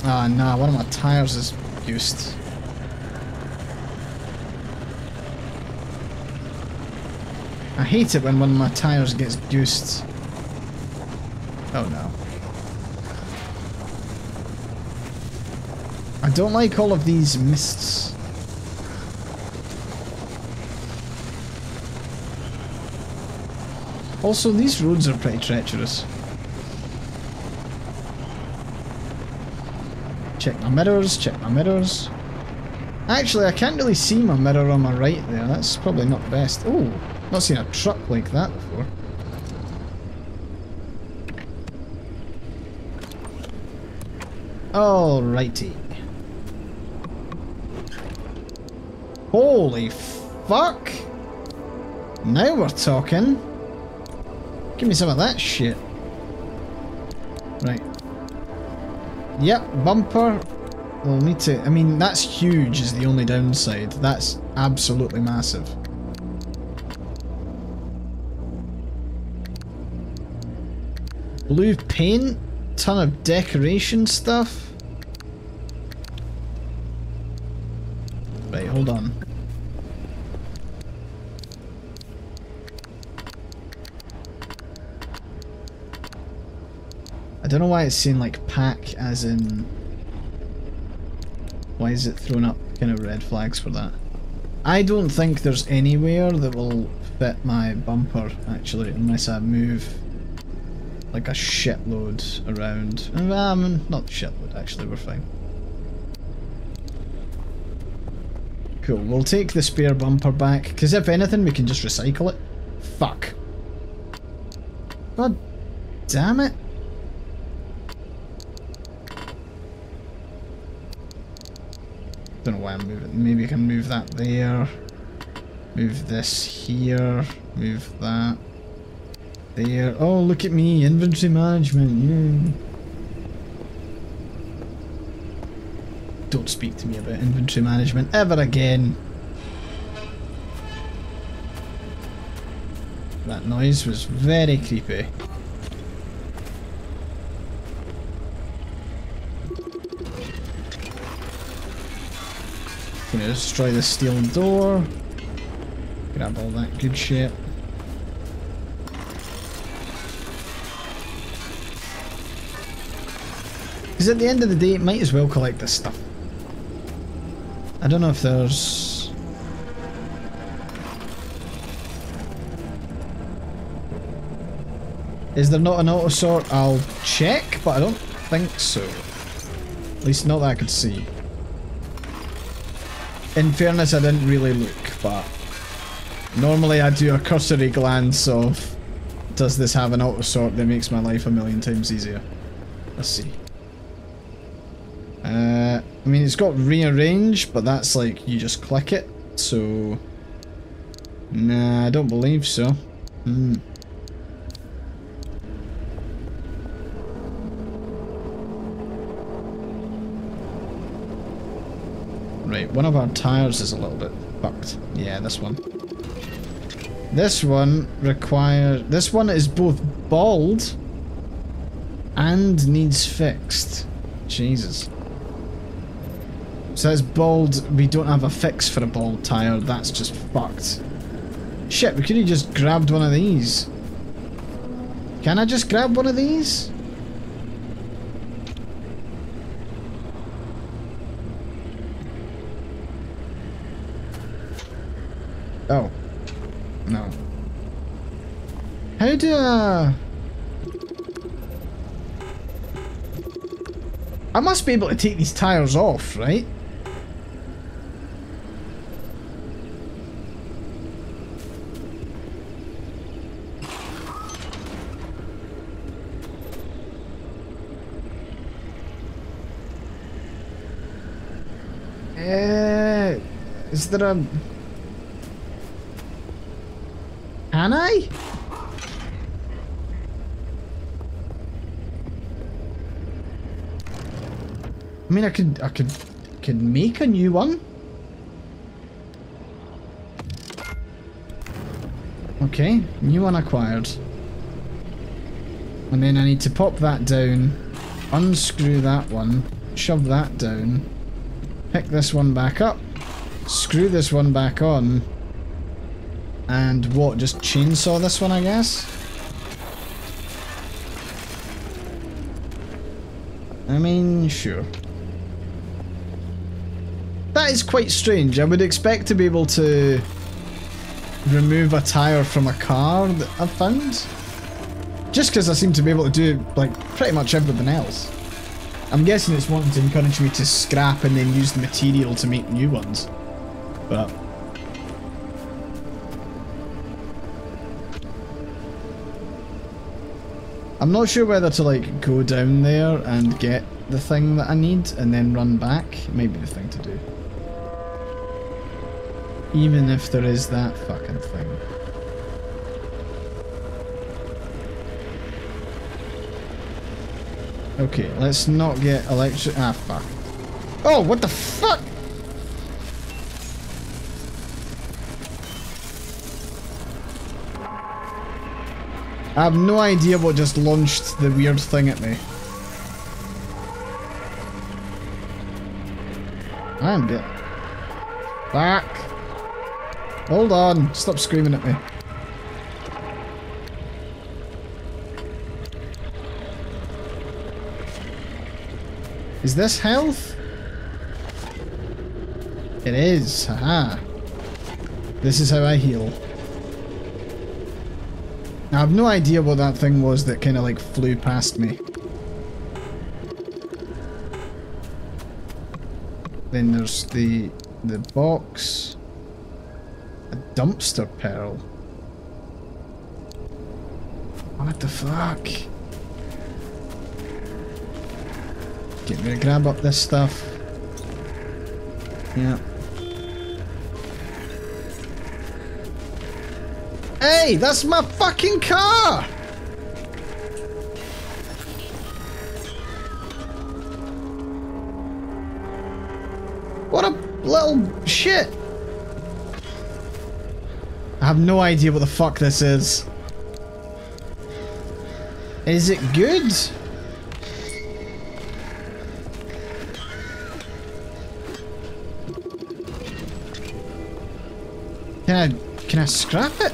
Ah, nah, one of my tires is used. I hate it when one of my tires gets used. Oh no. I don't like all of these mists. Also, these roads are pretty treacherous. Check my mirrors, check my mirrors. Actually, I can't really see my mirror on my right there. That's probably not best. Oh, not seen a truck like that before. Alrighty. Holy fuck! Now we're talking. Give me some of that shit. Right. Yep, bumper. We'll need to... I mean, that's huge is the only downside. That's absolutely massive. Blue paint? Ton of decoration stuff? Right, hold on. I don't know why it's saying like pack as in... Why is it throwing up kind of red flags for that? I don't think there's anywhere that will fit my bumper actually unless I move like a shitload around. Um, not shitload actually, we're fine. Cool, we'll take the spare bumper back, because if anything we can just recycle it. Fuck. God damn it. Don't know why I'm moving. Maybe I can move that there. Move this here. Move that. There. Oh, look at me. Inventory management. Yay. Don't speak to me about inventory management ever again. That noise was very creepy. Gonna destroy the steel door. Grab all that good shit. Because at the end of the day, it might as well collect this stuff. I don't know if there's... Is there not an auto sort? I'll check, but I don't think so. At least not that I could see. In fairness, I didn't really look, but normally I do a cursory glance of does this have an auto sort that makes my life a million times easier. Let's see. I mean, it's got rearrange, but that's like you just click it, so... Nah, I don't believe so. Hmm. Right, one of our tires is a little bit fucked. Yeah, this one. This one requires... This one is both bald and needs fixed. Jesus. That's bald. We don't have a fix for a bald tire. That's just fucked. Shit, we could have just grabbed one of these. Can I just grab one of these? Oh. No. How do. I must be able to take these tires off, right? Uh, there a... Can I? I mean, I could, I could, could make a new one. Okay, new one acquired. And then I need to pop that down, unscrew that one, shove that down, pick this one back up, screw this one back on, and what, just chainsaw this one, I guess? I mean, sure. That is quite strange. I would expect to be able to remove a tyre from a car that I've found. Just because I seem to be able to do, like, pretty much everything else. I'm guessing it's wanting to encourage me to scrap and then use the material to make new ones. I'm not sure whether to, like, go down there and get the thing that I need and then run back. Might be the thing to do. Even if there is that fucking thing. Okay, let's not get electric- ah fuck. Oh, what the fuck? I have no idea what just launched the weird thing at me. I am dead. Fuck. Hold on. Stop screaming at me. Is this health? It is. Haha. This is how I heal. I have no idea what that thing was that kind of like flew past me. Then there's the the box. A dumpster pearl. What the fuck? Get I'm gonna grab up this stuff. Yeah. Hey, that's my fucking car! What a little shit! I have no idea what the fuck this is. Is it good? Can I, can I scrap it?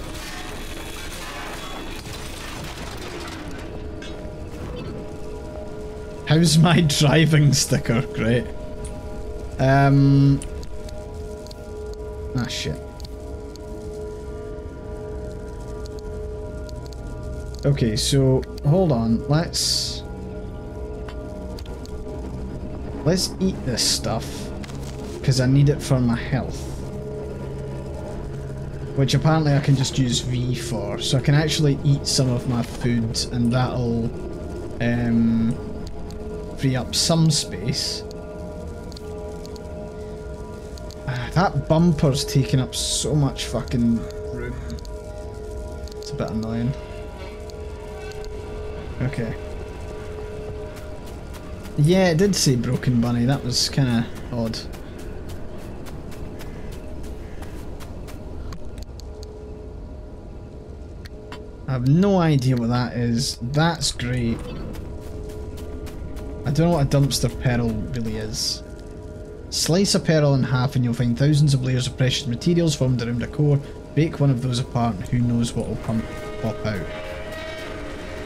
How's my driving sticker? Great. Um. Ah, shit. Okay, so hold on. Let's let's eat this stuff because I need it for my health. Which apparently I can just use V for, so I can actually eat some of my food and that'll um, free up some space. Ah, That bumper's taking up so much fucking room. It's a bit annoying. Okay. Yeah, it did say Broken Bunny. That was kind of odd. I have no idea what that is. That's great. I don't know what a dumpster pearl really is. Slice a pearl in half and you'll find thousands of layers of precious materials formed around a core. Break one of those apart and who knows what will pump, pop out.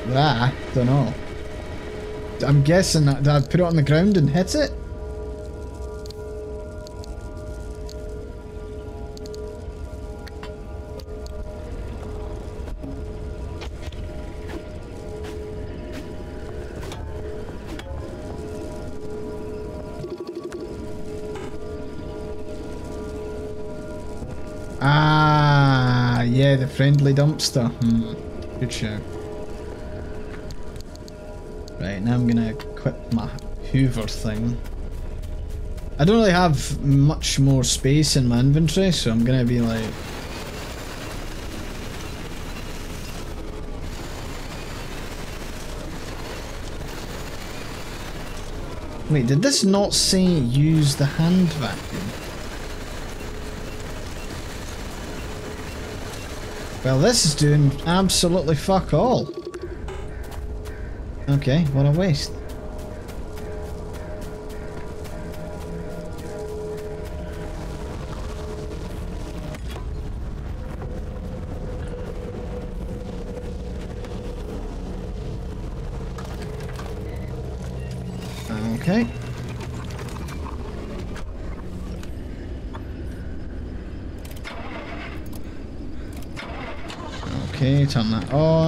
That? Don't know. I'm guessing that, that I'd put it on the ground and hit it? Friendly dumpster. Hmm, good shout. Right, now I'm gonna equip my Hoover thing. I don't really have much more space in my inventory, so I'm gonna be like... Wait, did this not say use the hand vacuum? Well, this is doing absolutely fuck all. Okay, what a waste.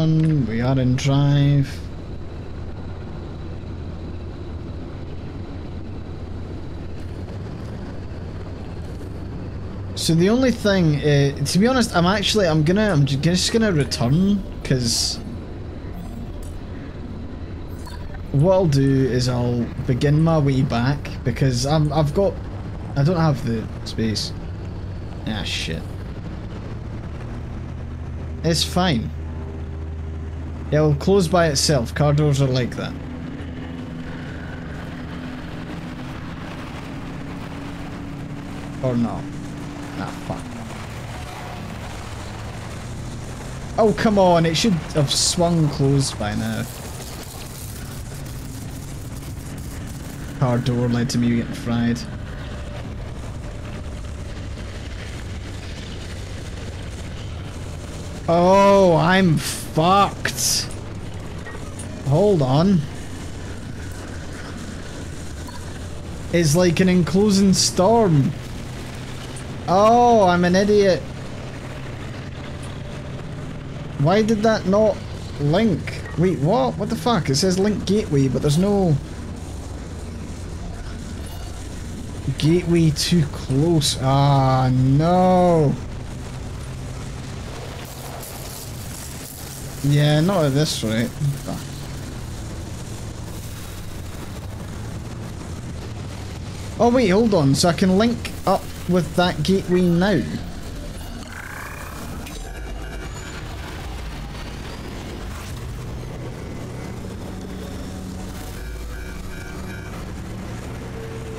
On. We are in drive. So the only thing, uh, to be honest, I'm actually, I'm gonna, I'm just gonna return, because what I'll do is I'll begin my way back, because I'm, I've got, I don't have the space. Ah, shit. It's fine. It'll close by itself, car doors are like that. Or not. Ah, fuck. Oh, come on, it should have swung closed by now. Car door led to me getting fried. Oh, I'm fucked. Hold on. It's like an enclosing storm. Oh, I'm an idiot. Why did that not link? Wait, what? What the fuck? It says link gateway, but there's no... Gateway too close. Ah, no. Yeah, not at this rate. Oh wait, hold on. So I can link up with that gateway now.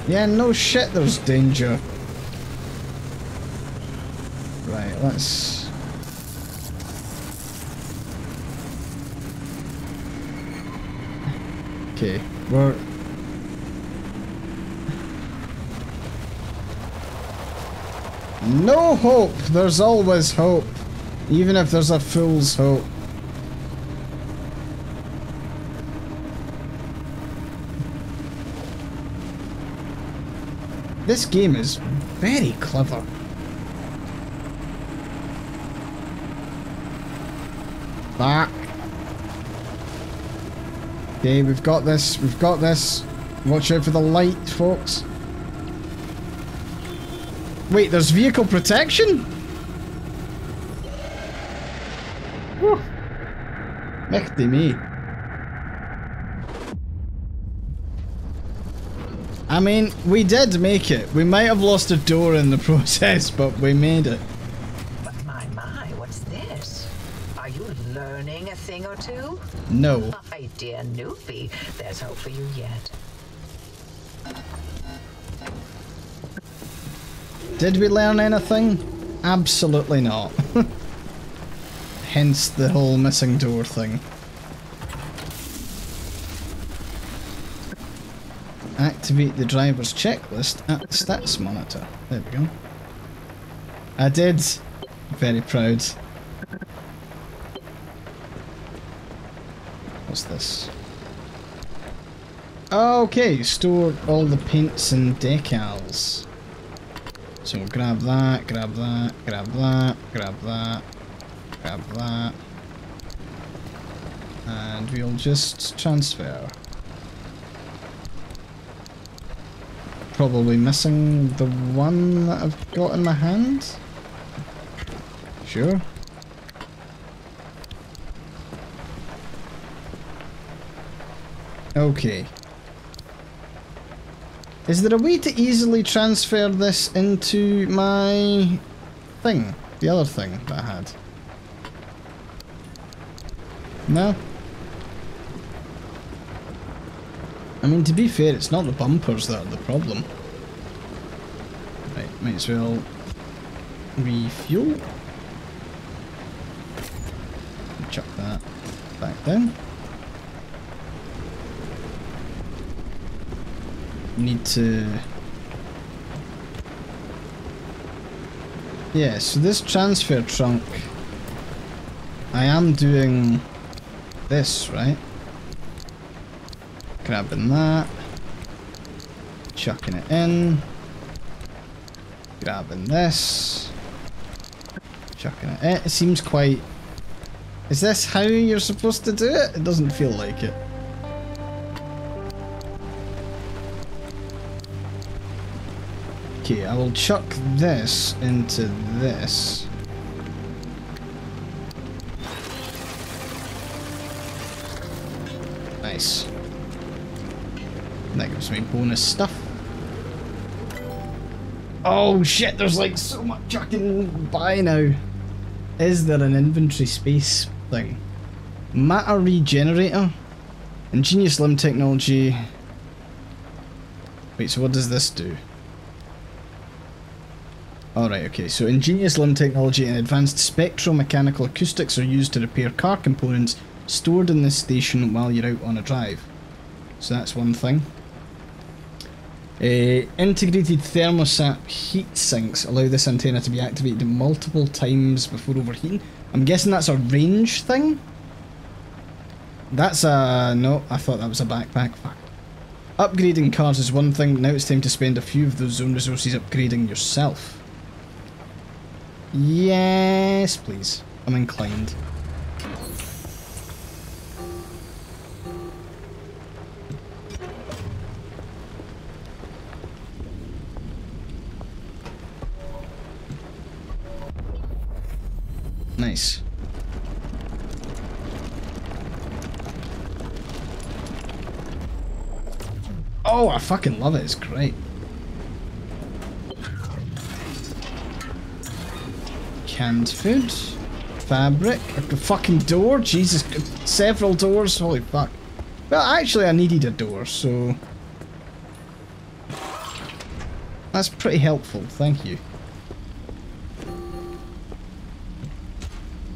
Yeah, no shit, there's danger. Right, let's... Okay, we're... No hope. There's always hope. Even if there's a fool's hope. This game is very clever. Back. Okay, we've got this. We've got this. Watch out for the light, folks. Wait, there's vehicle protection? Whew. Mechty me. I mean, we did make it. We might have lost a door in the process, but we made it. But my, my, what's this? Are you learning a thing or two? No. Dear newbie, there's hope for you yet. Did we learn anything? Absolutely not. Hence the whole missing door thing. Activate the driver's checklist at the stats monitor. There we go. I did. Very proud. What's this? Okay, store all the paints and decals. So grab that, grab that, grab that, grab that, grab that. And we'll just transfer. Probably missing the one that I've got in my hand? Sure. Okay. Is there a way to easily transfer this into my thing? The other thing that I had? No? I mean, to be fair, it's not the bumpers that are the problem. Right, might as well refuel. Chuck that back down. Need to... Yeah, so this transfer trunk, I am doing this, right? Grabbing that, chucking it in, grabbing this, chucking it in. It seems quite... Is this how you're supposed to do it? It doesn't feel like it. Okay, I will chuck this into this. Nice. That gives me bonus stuff. Oh shit, there's like so much I can buy now. Is there an inventory space thing? Matter regenerator? Ingenious LIM technology. Wait, so what does this do? Alright, okay, so ingenious LIM technology and advanced spectromechanical acoustics are used to repair car components stored in this station while you're out on a drive. So that's one thing. Uh, integrated thermostat heat sinks allow this antenna to be activated multiple times before overheating. I'm guessing that's a range thing? That's a... no, I thought that was a backpack. Fuck. Upgrading cars is one thing, now it's time to spend a few of those zone resources upgrading yourself. Yes, please. I'm inclined. Nice. Oh, I fucking love it. It's great. Canned food. Fabric. A fucking door. Jesus. Several doors. Holy fuck. Well, actually, I needed a door, so... That's pretty helpful. Thank you.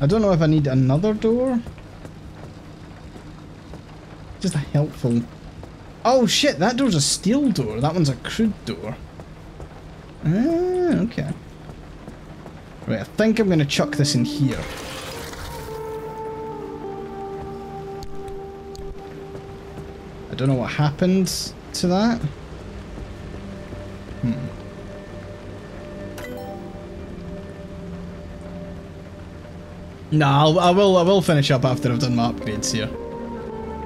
I don't know if I need another door. Just a helpful... Oh shit, that door's a steel door. That one's a crude door. Ah, okay. Right, I think I'm going to chuck this in here. I don't know what happened to that. Hmm. No, I'll, I will. I will finish up after I've done my upgrades here.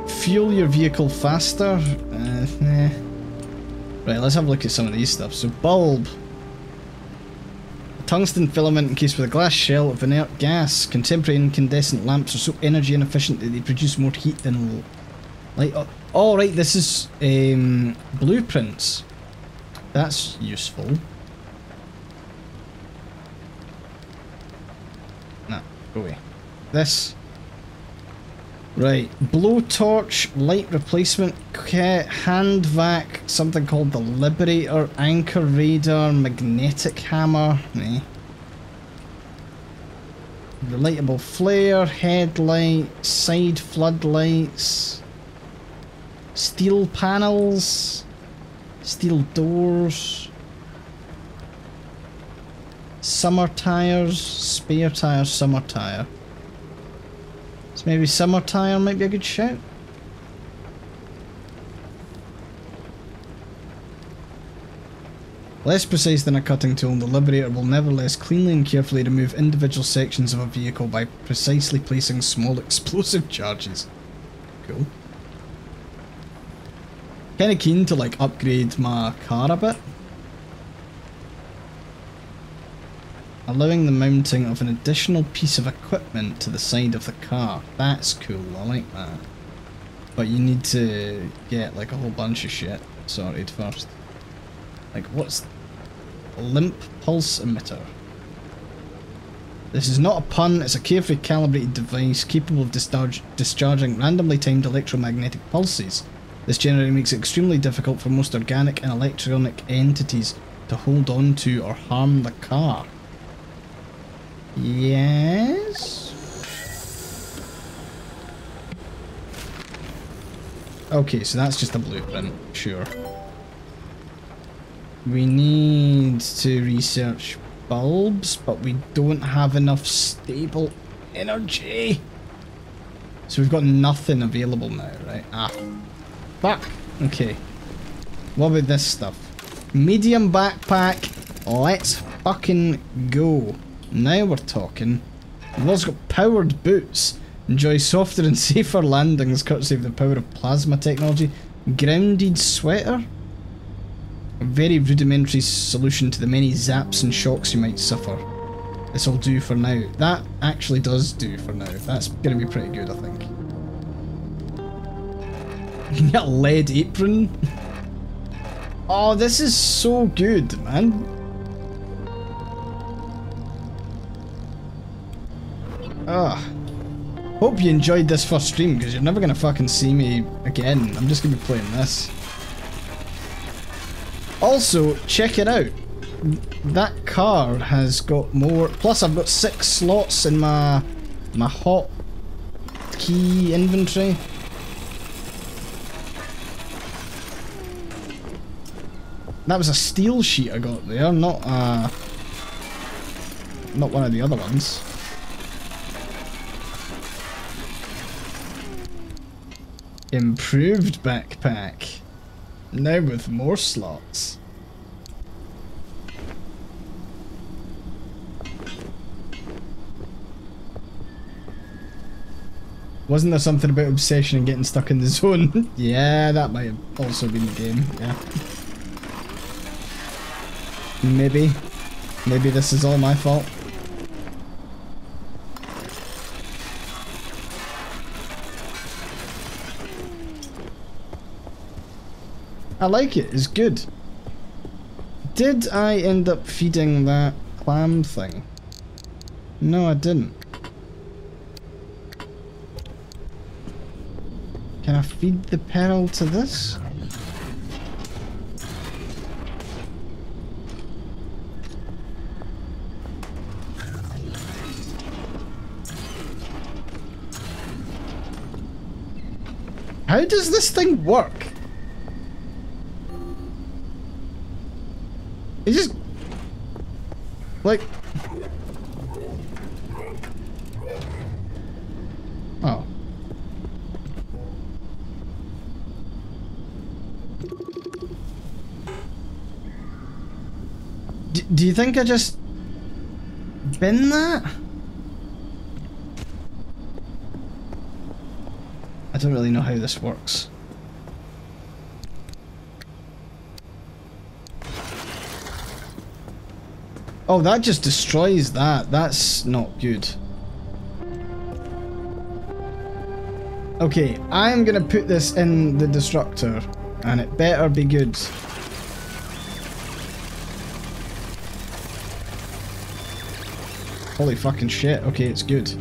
Fuel your vehicle faster. Uh, nah. Right, let's have a look at some of these stuff. So bulb, tungsten filament encased with a glass shell of inert gas. Contemporary incandescent lamps are so energy inefficient that they produce more heat than light. Oh, oh right, this is um, blueprints. That's useful. Nah, go away. This. Right, blowtorch, light replacement kit, hand vac, something called the Liberator, anchor radar, magnetic hammer, eh. Relatable flare, headlight, side floodlights, steel panels, steel doors, summer tires, spare tires, summer tire. So maybe summer tire might be a good shout. Less precise than a cutting tool, the Liberator will nevertheless cleanly and carefully remove individual sections of a vehicle by precisely placing small explosive charges. Cool. Kinda keen to like upgrade my car a bit. Allowing the mounting of an additional piece of equipment to the side of the car. That's cool, I like that. But you need to get like a whole bunch of shit sorted first. Like what's limp pulse emitter? This is not a pun, it's a carefully calibrated device capable of discharge discharging randomly timed electromagnetic pulses. This generally makes it extremely difficult for most organic and electronic entities to hold on to or harm the car. Yes? Okay, so that's just a blueprint, sure. We need to research bulbs, but we don't have enough stable energy. So we've got nothing available now, right? Ah. Fuck. Okay. What about this stuff? Medium backpack. Let's fucking go. Now we're talking. Also got powered boots. Enjoy softer and safer landings courtesy of the power of plasma technology. Grounded sweater. A very rudimentary solution to the many zaps and shocks you might suffer. This'll do for now. That actually does do for now. That's gonna be pretty good, I think. Lead apron. Oh, this is so good, man. Ah. Hope you enjoyed this first stream, because you're never going to fucking see me again. I'm just going to be playing this. Also, check it out. That car has got more... Plus, I've got six slots in my, my hot key inventory. That was a steel sheet I got there, not uh, not one of the other ones. Improved backpack. Now with more slots. Wasn't there something about obsession and getting stuck in the zone? yeah, that might have also been the game, yeah. Maybe. Maybe this is all my fault. I like it, it's good. Did I end up feeding that clam thing? No, I didn't. Can I feed the pearl to this? How does this thing work? It just... Like... Oh. D do you think I just... been that? I don't really know how this works. Oh, that just destroys that. That's not good. Okay, I'm gonna put this in the destructor, and it better be good. Holy fucking shit. Okay, it's good.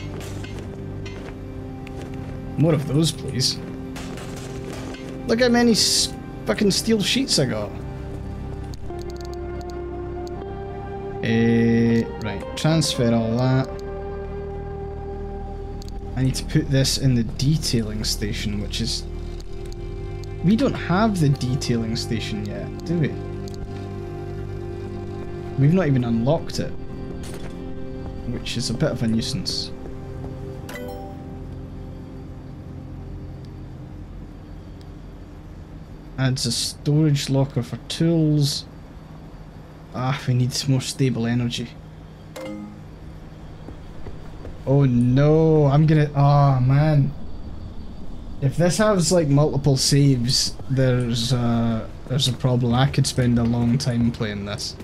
More of those, please. Look how many fucking steel sheets I got. Uh, right, transfer all that. I need to put this in the detailing station, which is... We don't have the detailing station yet, do we? We've not even unlocked it. Which is a bit of a nuisance. Adds a storage locker for tools. Ah, we need more stable energy. Oh no, I'm gonna... Oh man. If this has like multiple saves, there's uh, there's a problem. I could spend a long time playing this.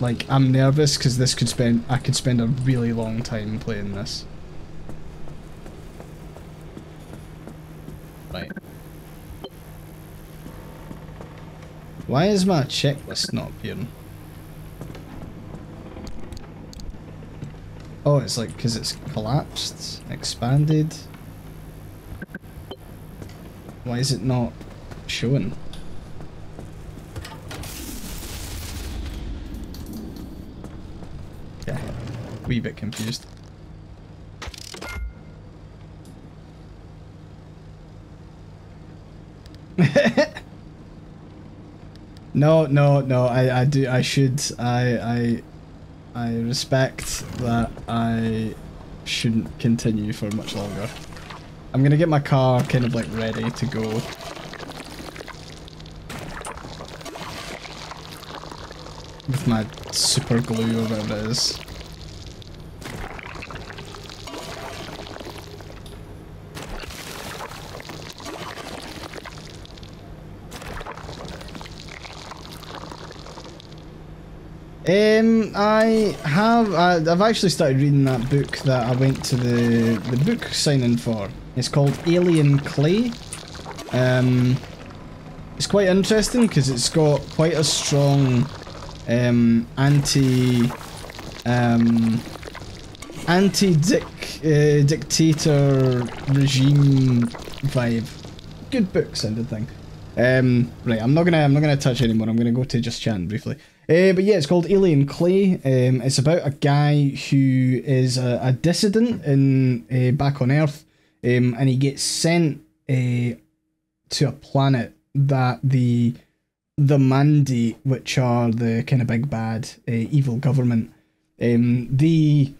Like, I'm nervous because this could spend... I could spend a really long time playing this. Right. Why is my checklist not appearing? Oh, it's like because it's collapsed, expanded. Why is it not showing? Yeah, wee bit confused. No, no, no. I, I do. I should. I, I, I respect that. I shouldn't continue for much longer. I'm gonna get my car kind of like ready to go. With my super glue or whatever it is. Um, I have. I, I've actually started reading that book that I went to the the book signing for. It's called Alien Clay. Um, it's quite interesting because it's got quite a strong um, anti um, anti dic uh, dictator regime vibe. Good book sounded thing. Um, right, I'm not gonna I'm not gonna touch anymore. I'm gonna go to just chatting briefly. Uh, but yeah, it's called Alien Clay. Um, it's about a guy who is a, a dissident in uh, back on Earth, um, and he gets sent uh, to a planet that the the Mandi, which are the kind of big bad evil government, um, they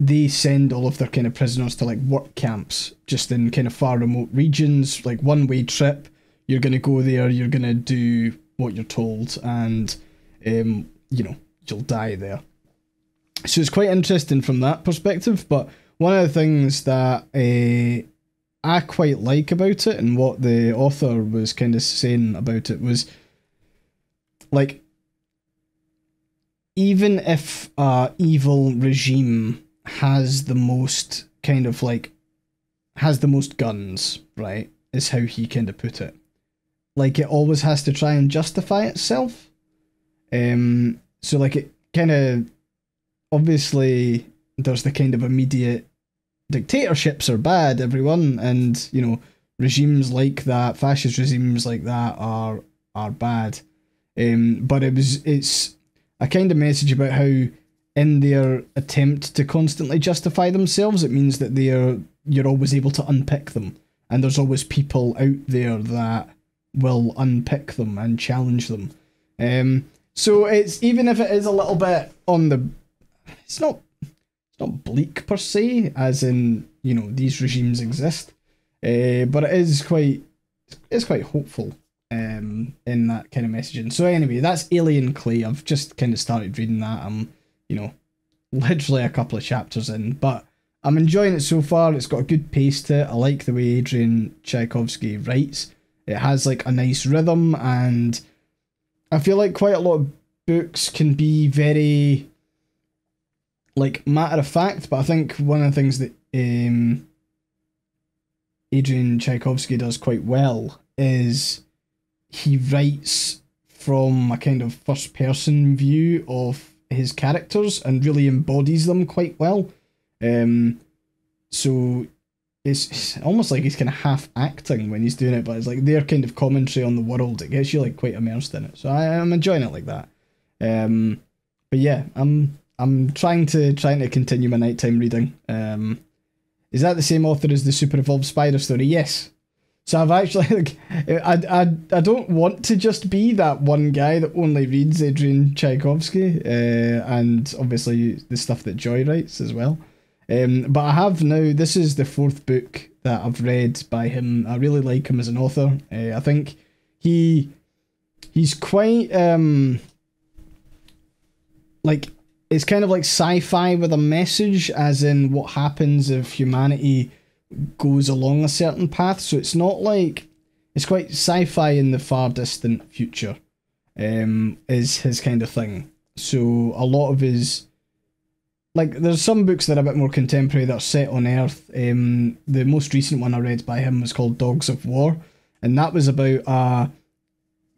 they send all of their kind of prisoners to like work camps just in kind of far remote regions, like one way trip. You're gonna go there. You're gonna do what you're told, and um, you know you'll die there. So it's quite interesting from that perspective. But one of the things that uh, I quite like about it, and what the author was kind of saying about it, was like even if a evil regime has the most kind of like has the most guns, right? Is how he kind of put it like it always has to try and justify itself. Um, so like it kind of obviously there's the kind of immediate dictatorships are bad, everyone, and you know regimes like that, fascist regimes like that are are bad. Um, but it was it's a kind of message about how in their attempt to constantly justify themselves, it means that they are you're always able to unpick them, and there's always people out there that will unpick them and challenge them. Um, so it's even if it is a little bit on the, it's not, it's not bleak per se, as in you know these regimes exist, uh, but it is quite, it's quite hopeful. um, in that kind of messaging. So anyway, that's Alien Clay. I've just kind of started reading that. I'm, you know, literally a couple of chapters in, but I'm enjoying it so far. It's got a good pace to it. I like the way Adrian Tchaikovsky writes. It has like a nice rhythm, and I feel like quite a lot of books can be very like matter of fact, but I think one of the things that um, Adrian Tchaikovsky does quite well is he writes from a kind of first person view of his characters and really embodies them quite well. Um, so it's, almost like he's kind of half acting when he's doing it, but it's like their kind of commentary on the world. It gets you like quite immersed in it. So I, I'm enjoying it like that. Um, but yeah, I'm I'm trying to trying to continue my nighttime reading. Um, is that the same author as the Super Evolved Spider story? Yes. So I've actually like I, I, I don't want to just be that one guy that only reads Adrian Tchaikovsky uh, and obviously the stuff that Joy writes as well. Um, but I have now. This is the fourth book that I've read by him. I really like him as an author. Uh, I think he he's quite um like it's kind of like sci-fi with a message, as in what happens if humanity goes along a certain path. So it's not like it's quite sci-fi in the far distant future. Um, is his kind of thing. So a lot of his like there's some books that are a bit more contemporary that are set on Earth. Um, the most recent one I read by him was called Dogs of War, and that was about a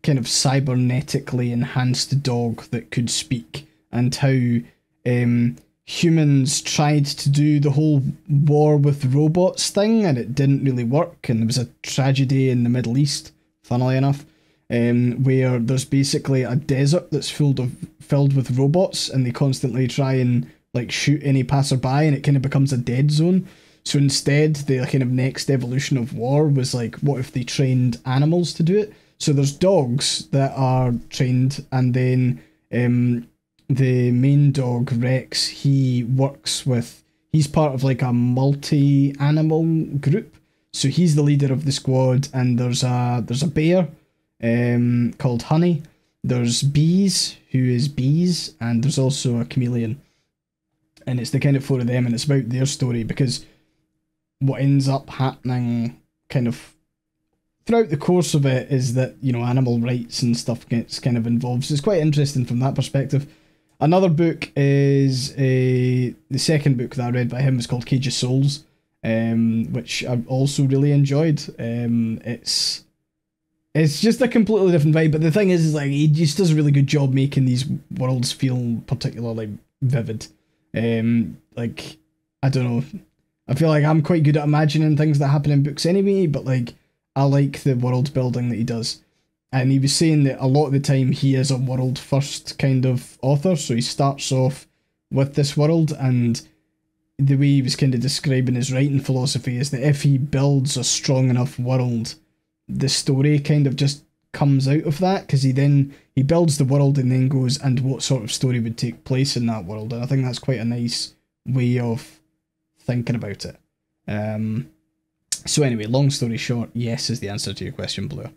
kind of cybernetically enhanced dog that could speak and how um, humans tried to do the whole war with robots thing and it didn't really work and there was a tragedy in the Middle East, funnily enough, um, where there's basically a desert that's filled of filled with robots and they constantly try and like shoot any passerby and it kind of becomes a dead zone. So instead, the kind of next evolution of war was like, what if they trained animals to do it? So there's dogs that are trained, and then um, the main dog Rex, he works with. He's part of like a multi-animal group. So he's the leader of the squad, and there's a there's a bear, um, called Honey. There's bees, who is bees, and there's also a chameleon. And it's the kind of four of them, and it's about their story because what ends up happening, kind of throughout the course of it, is that you know animal rights and stuff gets kind of involved. So it's quite interesting from that perspective. Another book is a the second book that I read by him was called Cage of Souls, um, which I also really enjoyed. Um, it's it's just a completely different vibe, but the thing is, is like he just does a really good job making these worlds feel particularly vivid. Um, like I don't know, I feel like I'm quite good at imagining things that happen in books anyway, but like I like the world building that he does. And he was saying that a lot of the time he is a world first kind of author, so he starts off with this world and the way he was kind of describing his writing philosophy is that if he builds a strong enough world, the story kind of just comes out of that because he then he builds the world and then goes and what sort of story would take place in that world and i think that's quite a nice way of thinking about it. Um so anyway long story short yes is the answer to your question blue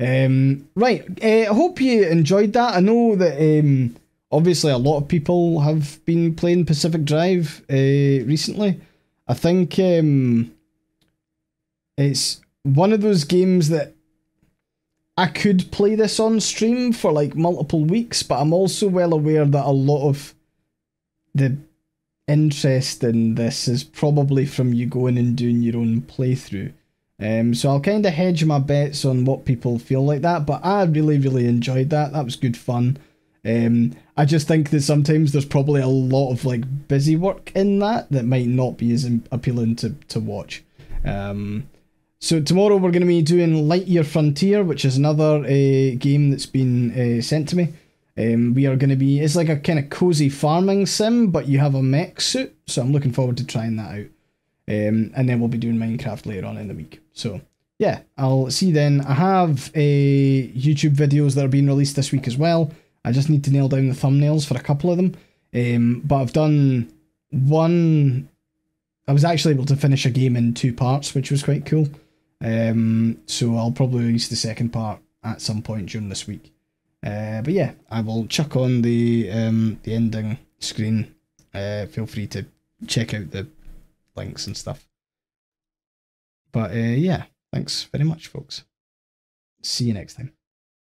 um right uh, i hope you enjoyed that. I know that um obviously a lot of people have been playing pacific drive uh, recently. I think um it's one of those games that I could play this on stream for like multiple weeks, but I'm also well aware that a lot of the interest in this is probably from you going and doing your own playthrough. Um, so I'll kind of hedge my bets on what people feel like that, but I really, really enjoyed that. That was good fun. Um, I just think that sometimes there's probably a lot of like busy work in that that might not be as appealing to to watch. Um, so tomorrow we're going to be doing Lightyear Frontier, which is another uh, game that's been uh, sent to me. Um, we are going to be, it's like a kind of cozy farming sim, but you have a mech suit. So I'm looking forward to trying that out. Um, and then we'll be doing Minecraft later on in the week. So yeah, I'll see then. I have a YouTube videos that are being released this week as well. I just need to nail down the thumbnails for a couple of them. Um, but I've done one. I was actually able to finish a game in two parts, which was quite cool. Um, so I'll probably release the second part at some point during this week. Uh, but yeah, I will chuck on the um, the ending screen. Uh, feel free to check out the links and stuff. But uh, yeah, thanks very much, folks. See you next time.